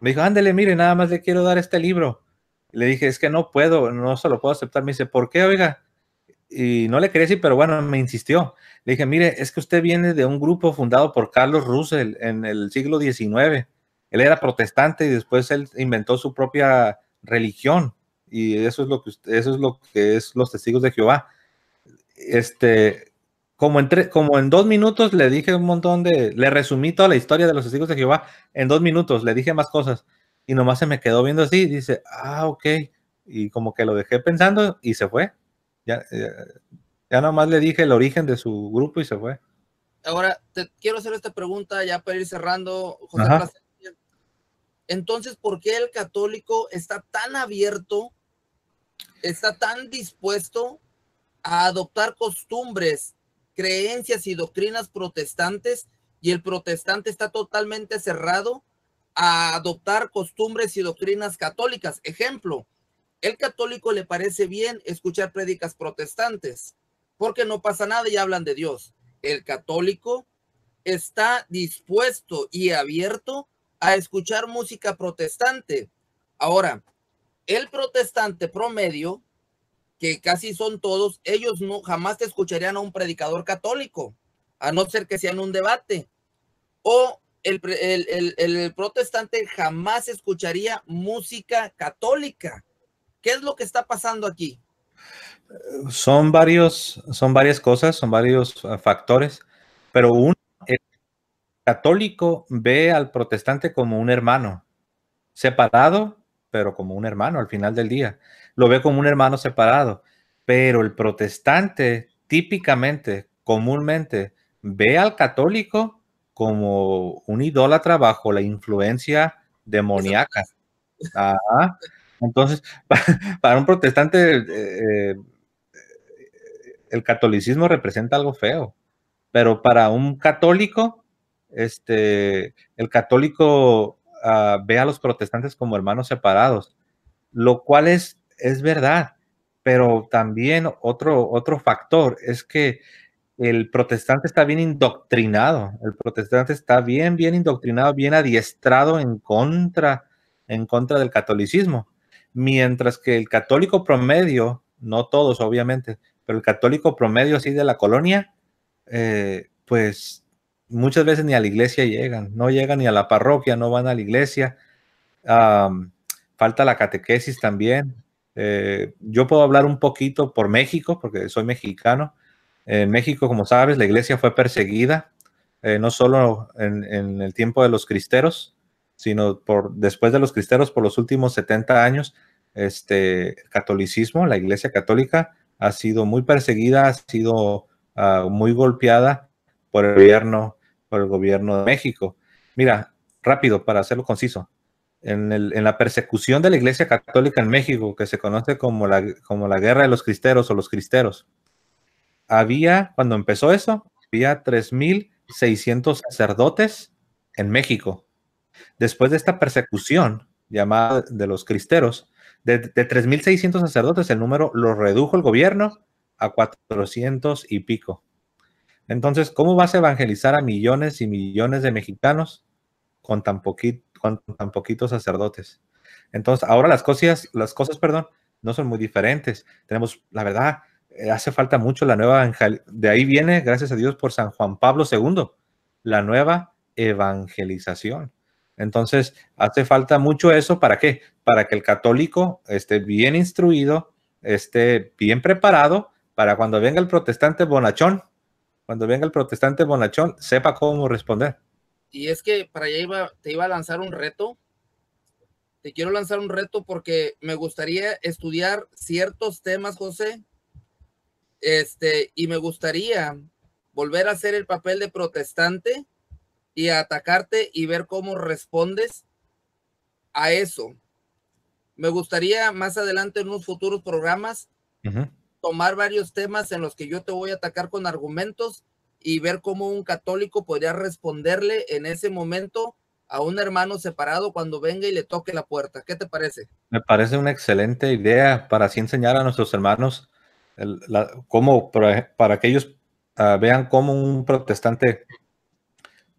Me dijo, ándele, mire, nada más le quiero dar este libro. Le dije, es que no puedo, no se lo puedo aceptar. Me dice, ¿por qué, oiga? Y no le quería decir, pero bueno, me insistió. Le dije, mire, es que usted viene de un grupo fundado por Carlos Russell en el siglo XIX. Él era protestante y después él inventó su propia religión. Y eso es lo que, eso es lo que es los testigos de Jehová. Este, como en, como en dos minutos le dije un montón de, le resumí toda la historia de los testigos de Jehová en dos minutos, le dije más cosas y nomás se me quedó viendo así, dice, ah, ok, y como que lo dejé pensando y se fue. Ya, eh, ya nomás le dije el origen de su grupo y se fue. Ahora, te quiero hacer esta pregunta ya para ir cerrando, José Entonces, ¿por qué el católico está tan abierto, está tan dispuesto a adoptar costumbres, creencias y doctrinas protestantes y el protestante está totalmente cerrado a adoptar costumbres y doctrinas católicas? Ejemplo, el católico le parece bien escuchar prédicas protestantes porque no pasa nada y hablan de Dios. El católico está dispuesto y abierto a escuchar música protestante. Ahora, el protestante promedio, que casi son todos, ellos no jamás te escucharían a un predicador católico, a no ser que sea un debate. O el, el protestante jamás escucharía música católica. ¿Qué es lo que está pasando aquí? son varios, son varias cosas, son varios ah, factores, pero un católico ve al protestante como un hermano, separado, pero como un hermano al final del día. Lo ve como un hermano separado, pero el protestante típicamente, comúnmente, ve al católico como un idólatra bajo la influencia demoníaca. Entonces, <laughs> para un protestante, eh, el catolicismo representa algo feo, pero para un católico, este, el católico ah, ve a los protestantes como hermanos separados, lo cual es, es verdad, pero también otro, otro factor es que el protestante está bien indoctrinado, el protestante está bien, bien indoctrinado, bien adiestrado en contra, en contra del catolicismo, mientras que el católico promedio, no todos obviamente, pero el católico promedio así de la colonia, eh, pues muchas veces ni a la iglesia llegan, no llegan ni a la parroquia, no van a la iglesia. falta la catequesis también. Eh, yo puedo hablar un poquito por México, porque soy mexicano. En México, como sabes, la iglesia fue perseguida, eh, no solo en, el tiempo de los cristeros, sino por después de los cristeros, por los últimos 70 años, este catolicismo, la iglesia católica, ha sido muy perseguida, ha sido ah, muy golpeada por el gobierno, por el gobierno de México. Mira, rápido, para hacerlo conciso. En, la persecución de la Iglesia Católica en México, que se conoce como la, Guerra de los Cristeros o los Cristeros, había, cuando empezó eso, había 3.600 sacerdotes en México. Después de esta persecución llamada de los Cristeros, de, de 3.600 sacerdotes, el número lo redujo el gobierno a 400 y pico. Entonces, ¿cómo vas a evangelizar a millones y millones de mexicanos con tan, con tan poquitos sacerdotes? Entonces, ahora las cosas, las cosas, perdón, no son muy diferentes. Tenemos, la verdad, eh, hace falta mucho la nueva De ahí viene, gracias a Dios, por San Juan Pablo II, la nueva evangelización. Entonces, hace falta mucho eso. ¿Para qué? Para que el católico esté bien instruido, esté bien preparado para cuando venga el protestante bonachón, cuando venga el protestante bonachón, sepa cómo responder. Y es que para allá iba, te iba a lanzar un reto. Te quiero lanzar un reto porque me gustaría estudiar ciertos temas, José. Este, y me gustaría volver a hacer el papel de protestante y atacarte y ver cómo respondes a eso. Me gustaría más adelante en unos futuros programas tomar varios temas en los que yo te voy a atacar con argumentos y ver cómo un católico podría responderle en ese momento a un hermano separado cuando venga y le toque la puerta. ¿Qué te parece? Me parece una excelente idea para así enseñar a nuestros hermanos cómo, para, que ellos ah, vean cómo un protestante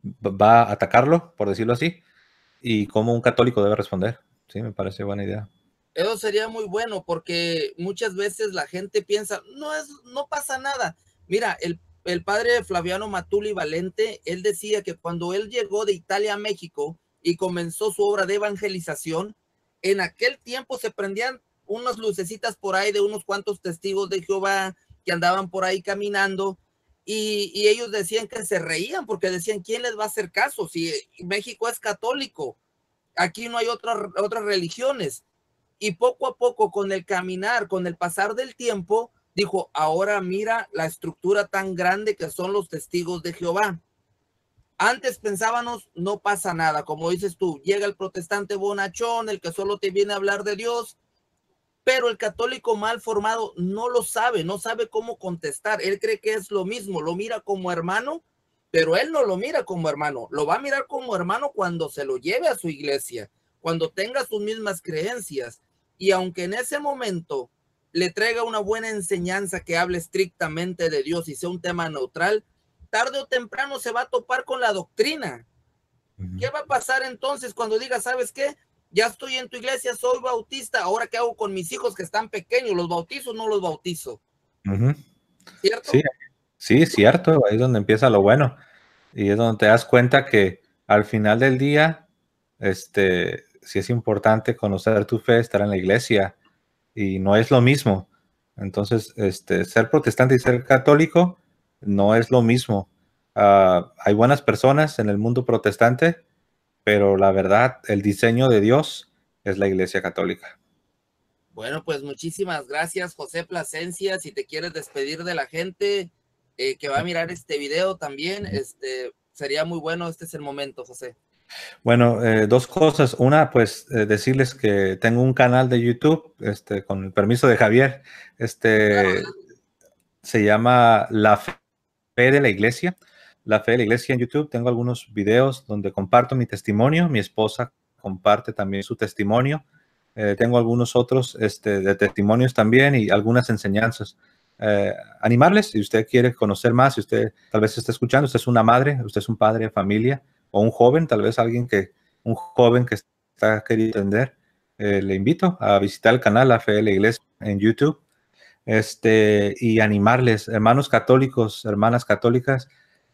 va a atacarlo, por decirlo así, y cómo un católico debe responder. Sí, me parece buena idea. Eso sería muy bueno porque muchas veces la gente piensa, no es, no pasa nada. Mira, el, el padre Flaviano Matuli Valente, él decía que cuando él llegó de Italia a México y comenzó su obra de evangelización, en aquel tiempo se prendían unas lucecitas por ahí de unos cuantos testigos de Jehová que andaban por ahí caminando y, y, ellos decían que se reían porque decían, ¿quién les va a hacer caso? Si México es católico, aquí no hay otras, otras religiones. Y poco a poco, con el caminar, con el pasar del tiempo, dijo, ahora mira la estructura tan grande que son los testigos de Jehová. Antes pensábamos, no pasa nada, como dices tú, llega el protestante bonachón, el que solo te viene a hablar de Dios, pero el católico mal formado no lo sabe, no sabe cómo contestar. Él cree que es lo mismo, lo mira como hermano, pero él no lo mira como hermano, lo va a mirar como hermano cuando se lo lleve a su iglesia, cuando tenga sus mismas creencias. Y aunque en ese momento le traiga una buena enseñanza que hable estrictamente de Dios y sea un tema neutral, tarde o temprano se va a topar con la doctrina. ¿Qué va a pasar entonces cuando diga, sabes qué? ya estoy en tu iglesia, soy bautista, ahora qué hago con mis hijos que están pequeños, los bautizo o no los bautizo. ¿Cierto? Sí, sí, cierto, ahí es donde empieza lo bueno. Y es donde te das cuenta que al final del día, este, sí es importante conocer tu fe, estar en la iglesia, y no es lo mismo. Entonces, este, ser protestante y ser católico no es lo mismo. Ah, hay buenas personas en el mundo protestante, pero la verdad, el diseño de Dios es la Iglesia Católica. Bueno, pues muchísimas gracias, José Plasencia. Si te quieres despedir de la gente eh, que va a mirar este video también, este, sería muy bueno. Este es el momento, José. Bueno, eh, dos cosas. Una, pues eh, decirles que tengo un canal de YouTube, este, con el permiso de Javier. Este se llama La Fe de la Iglesia la fe de la iglesia en YouTube. Tengo algunos videos donde comparto mi testimonio. Mi esposa comparte también su testimonio. Eh, tengo algunos otros este, de testimonios también y algunas enseñanzas. Eh, animarles, si usted quiere conocer más, si usted tal vez está escuchando, usted es una madre, usted es un padre de familia o un joven, tal vez alguien que, un joven que está queriendo entender, eh, le invito a visitar el canal La Fe de la Iglesia en YouTube este, y animarles, hermanos católicos, hermanas católicas,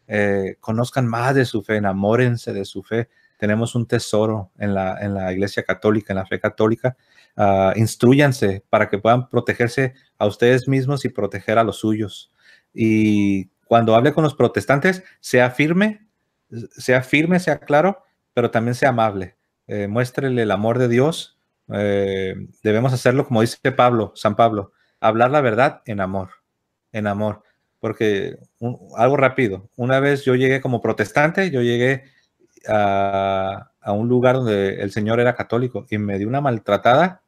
eh, conozcan más de su fe, enamórense de su fe. Tenemos un tesoro en la, en la Iglesia Católica, en la fe católica. Uh, instruyanse para que puedan protegerse a ustedes mismos y proteger a los suyos. Y cuando hable con los protestantes, sea firme, sea firme, sea claro, pero también sea amable. Eh, muéstrele el amor de Dios. Eh, debemos hacerlo como dice Pablo, San Pablo, hablar la verdad en amor, en amor porque algo rápido. Una vez yo llegué como protestante, yo llegué a, un lugar donde el señor era católico y me dio una maltratada,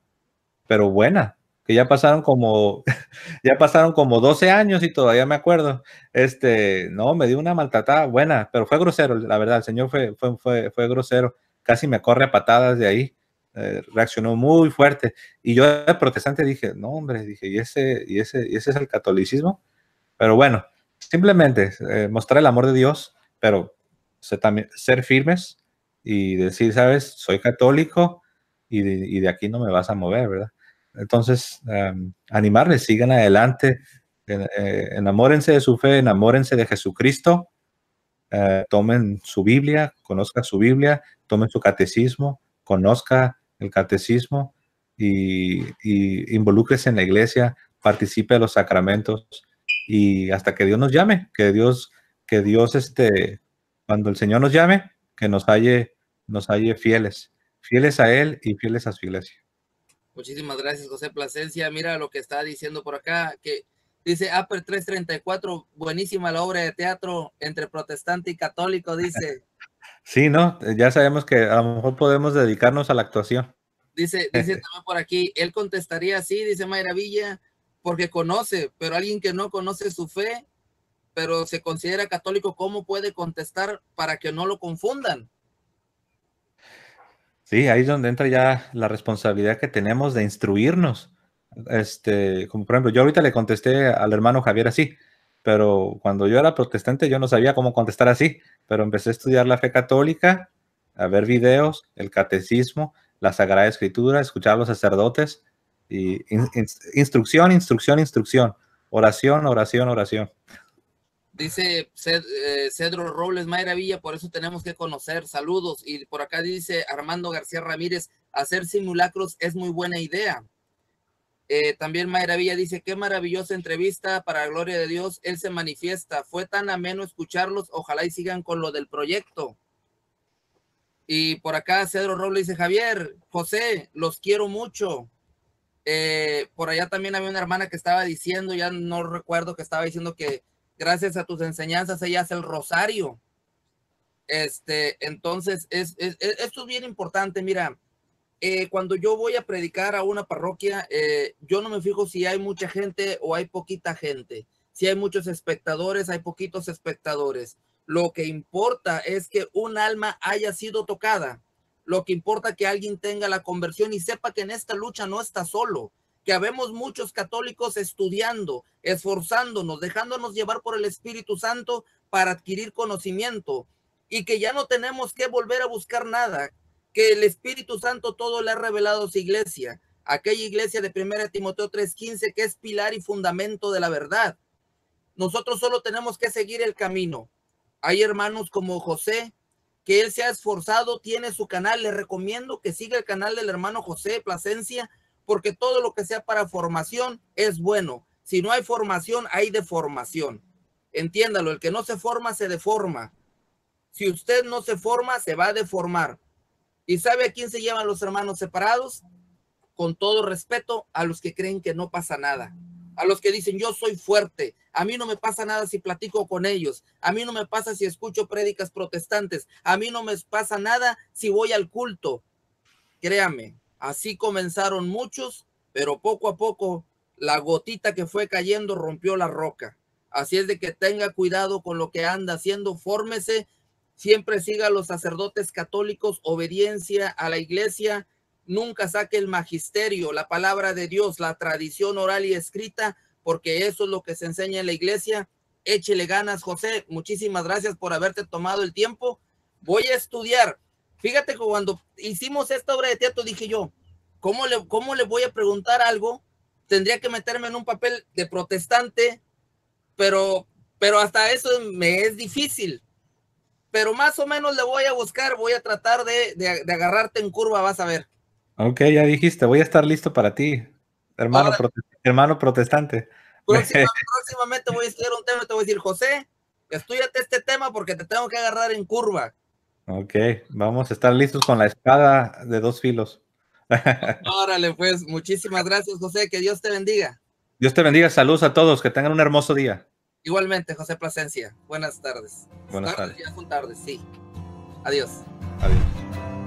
pero buena, que ya pasaron como, <laughs> ya pasaron como 12 años y todavía me acuerdo. Este, no, me dio una maltratada buena, pero fue grosero, la verdad, el señor fue, fue, fue, fue grosero, casi me corre a patadas de ahí. Eh, reaccionó muy fuerte y yo de protestante dije, no hombre, dije, ¿y ese, y ese, y ese es el catolicismo? Pero bueno, simplemente eh, mostrar el amor de Dios, pero ser, también, ser firmes y decir, sabes, soy católico y de, aquí no me vas a mover, ¿verdad? Entonces, em, animarles, sigan adelante, eh, enamórense de su fe, enamórense de Jesucristo, eh, tomen su Biblia, conozcan su Biblia, tomen su catecismo, conozca el catecismo y, y involúcrese en la iglesia, participe de los sacramentos, y hasta que Dios nos llame, que Dios, que Dios, este, cuando el Señor nos llame, que nos halle, nos halle fieles, fieles a Él y fieles a su iglesia. Muchísimas gracias, José Plasencia. Mira lo que está diciendo por acá, que dice Upper 334, buenísima la obra de teatro entre protestante y católico, dice. <laughs> Sí, ¿no? Ya sabemos que a lo mejor podemos dedicarnos a la actuación. Dice, dice <laughs> también por aquí, él contestaría así, dice Mayra Villa, porque conoce, pero alguien que no conoce su fe, pero se considera católico, ¿cómo puede contestar para que no lo confundan? Sí, ahí es donde entra ya la responsabilidad que tenemos de instruirnos, Este, como por ejemplo, yo ahorita le contesté al hermano Javier así, pero cuando yo era protestante yo no sabía cómo contestar así, pero empecé a estudiar la fe católica, a ver videos, el catecismo, la Sagrada Escritura, escuchar a los sacerdotes y instrucción, instrucción, instrucción, oración, oración, oración. Dice eh, Cedro Robles Mayra Villa, por eso tenemos que conocer. Saludos. Y por acá dice Armando García Ramírez, hacer simulacros es muy buena idea. Eh, también Mayra Villa dice, qué maravillosa entrevista para la gloria de Dios. Él se manifiesta. Fue tan ameno escucharlos. Ojalá y sigan con lo del proyecto. Y por acá Cedro Robles dice, Javier, José, los quiero mucho. Eh, por allá también había una hermana que estaba diciendo, ya no recuerdo que estaba diciendo que gracias a tus enseñanzas ella hace el rosario. Este, entonces, es, esto es bien importante. Mira, eh, cuando yo voy a predicar a una parroquia, eh, yo no me fijo si hay mucha gente o hay poquita gente. Si hay muchos espectadores, hay poquitos espectadores. Lo que importa es que un alma haya sido tocada. Lo que importa es que alguien tenga la conversión y sepa que en esta lucha no está solo que habemos muchos católicos estudiando, esforzándonos, dejándonos llevar por el Espíritu Santo para adquirir conocimiento y que ya no tenemos que volver a buscar nada, que el Espíritu Santo todo le ha revelado a su iglesia, aquella iglesia de 1 Timoteo 3:15 que es pilar y fundamento de la verdad. Nosotros solo tenemos que seguir el camino. Hay hermanos como José, que él se ha esforzado, tiene su canal. Le recomiendo que siga el canal del hermano José Plasencia, porque todo lo que sea para formación es bueno. Si no hay formación, hay deformación. Entiéndalo, el que no se forma se deforma. Si usted no se forma, se va a deformar. ¿Y sabe a quién se llaman los hermanos separados? Con todo respeto, a los que creen que no pasa nada. A los que dicen, yo soy fuerte, a mí no me pasa nada si platico con ellos, a mí no me pasa si escucho prédicas protestantes, a mí no me pasa nada si voy al culto. Créame, Así comenzaron muchos, pero poco a poco la gotita que fue cayendo rompió la roca. Así es de que tenga cuidado con lo que anda haciendo, fórmese, siempre siga a los sacerdotes católicos, obediencia a la iglesia, nunca saque el magisterio, la palabra de Dios, la tradición oral y escrita, porque eso es lo que se enseña en la iglesia. Échele ganas, José. Muchísimas gracias por haberte tomado el tiempo. Voy a estudiar Fíjate que cuando hicimos esta obra de teatro dije yo, ¿cómo le, cómo le voy a preguntar algo? Tendría que meterme en un papel de protestante, pero, pero hasta eso me es difícil. Pero más o menos le voy a buscar, voy a tratar de, de, agarrarte en curva, vas a ver. Ok, ya dijiste, voy a estar listo para ti, hermano, hermano protestante. <laughs> <laughs> próximamente voy a estudiar un tema, te voy a decir, José, estudiate este tema porque te tengo que agarrar en curva. Ok, vamos a estar listos con la espada de dos filos. <laughs> Órale, pues, muchísimas gracias, José. Que Dios te bendiga. Dios te bendiga. Saludos a todos. Que tengan un hermoso día. Igualmente, José Plasencia. Buenas tardes. Buenas tardes. Ya son tardes, sí. Adiós. Adiós.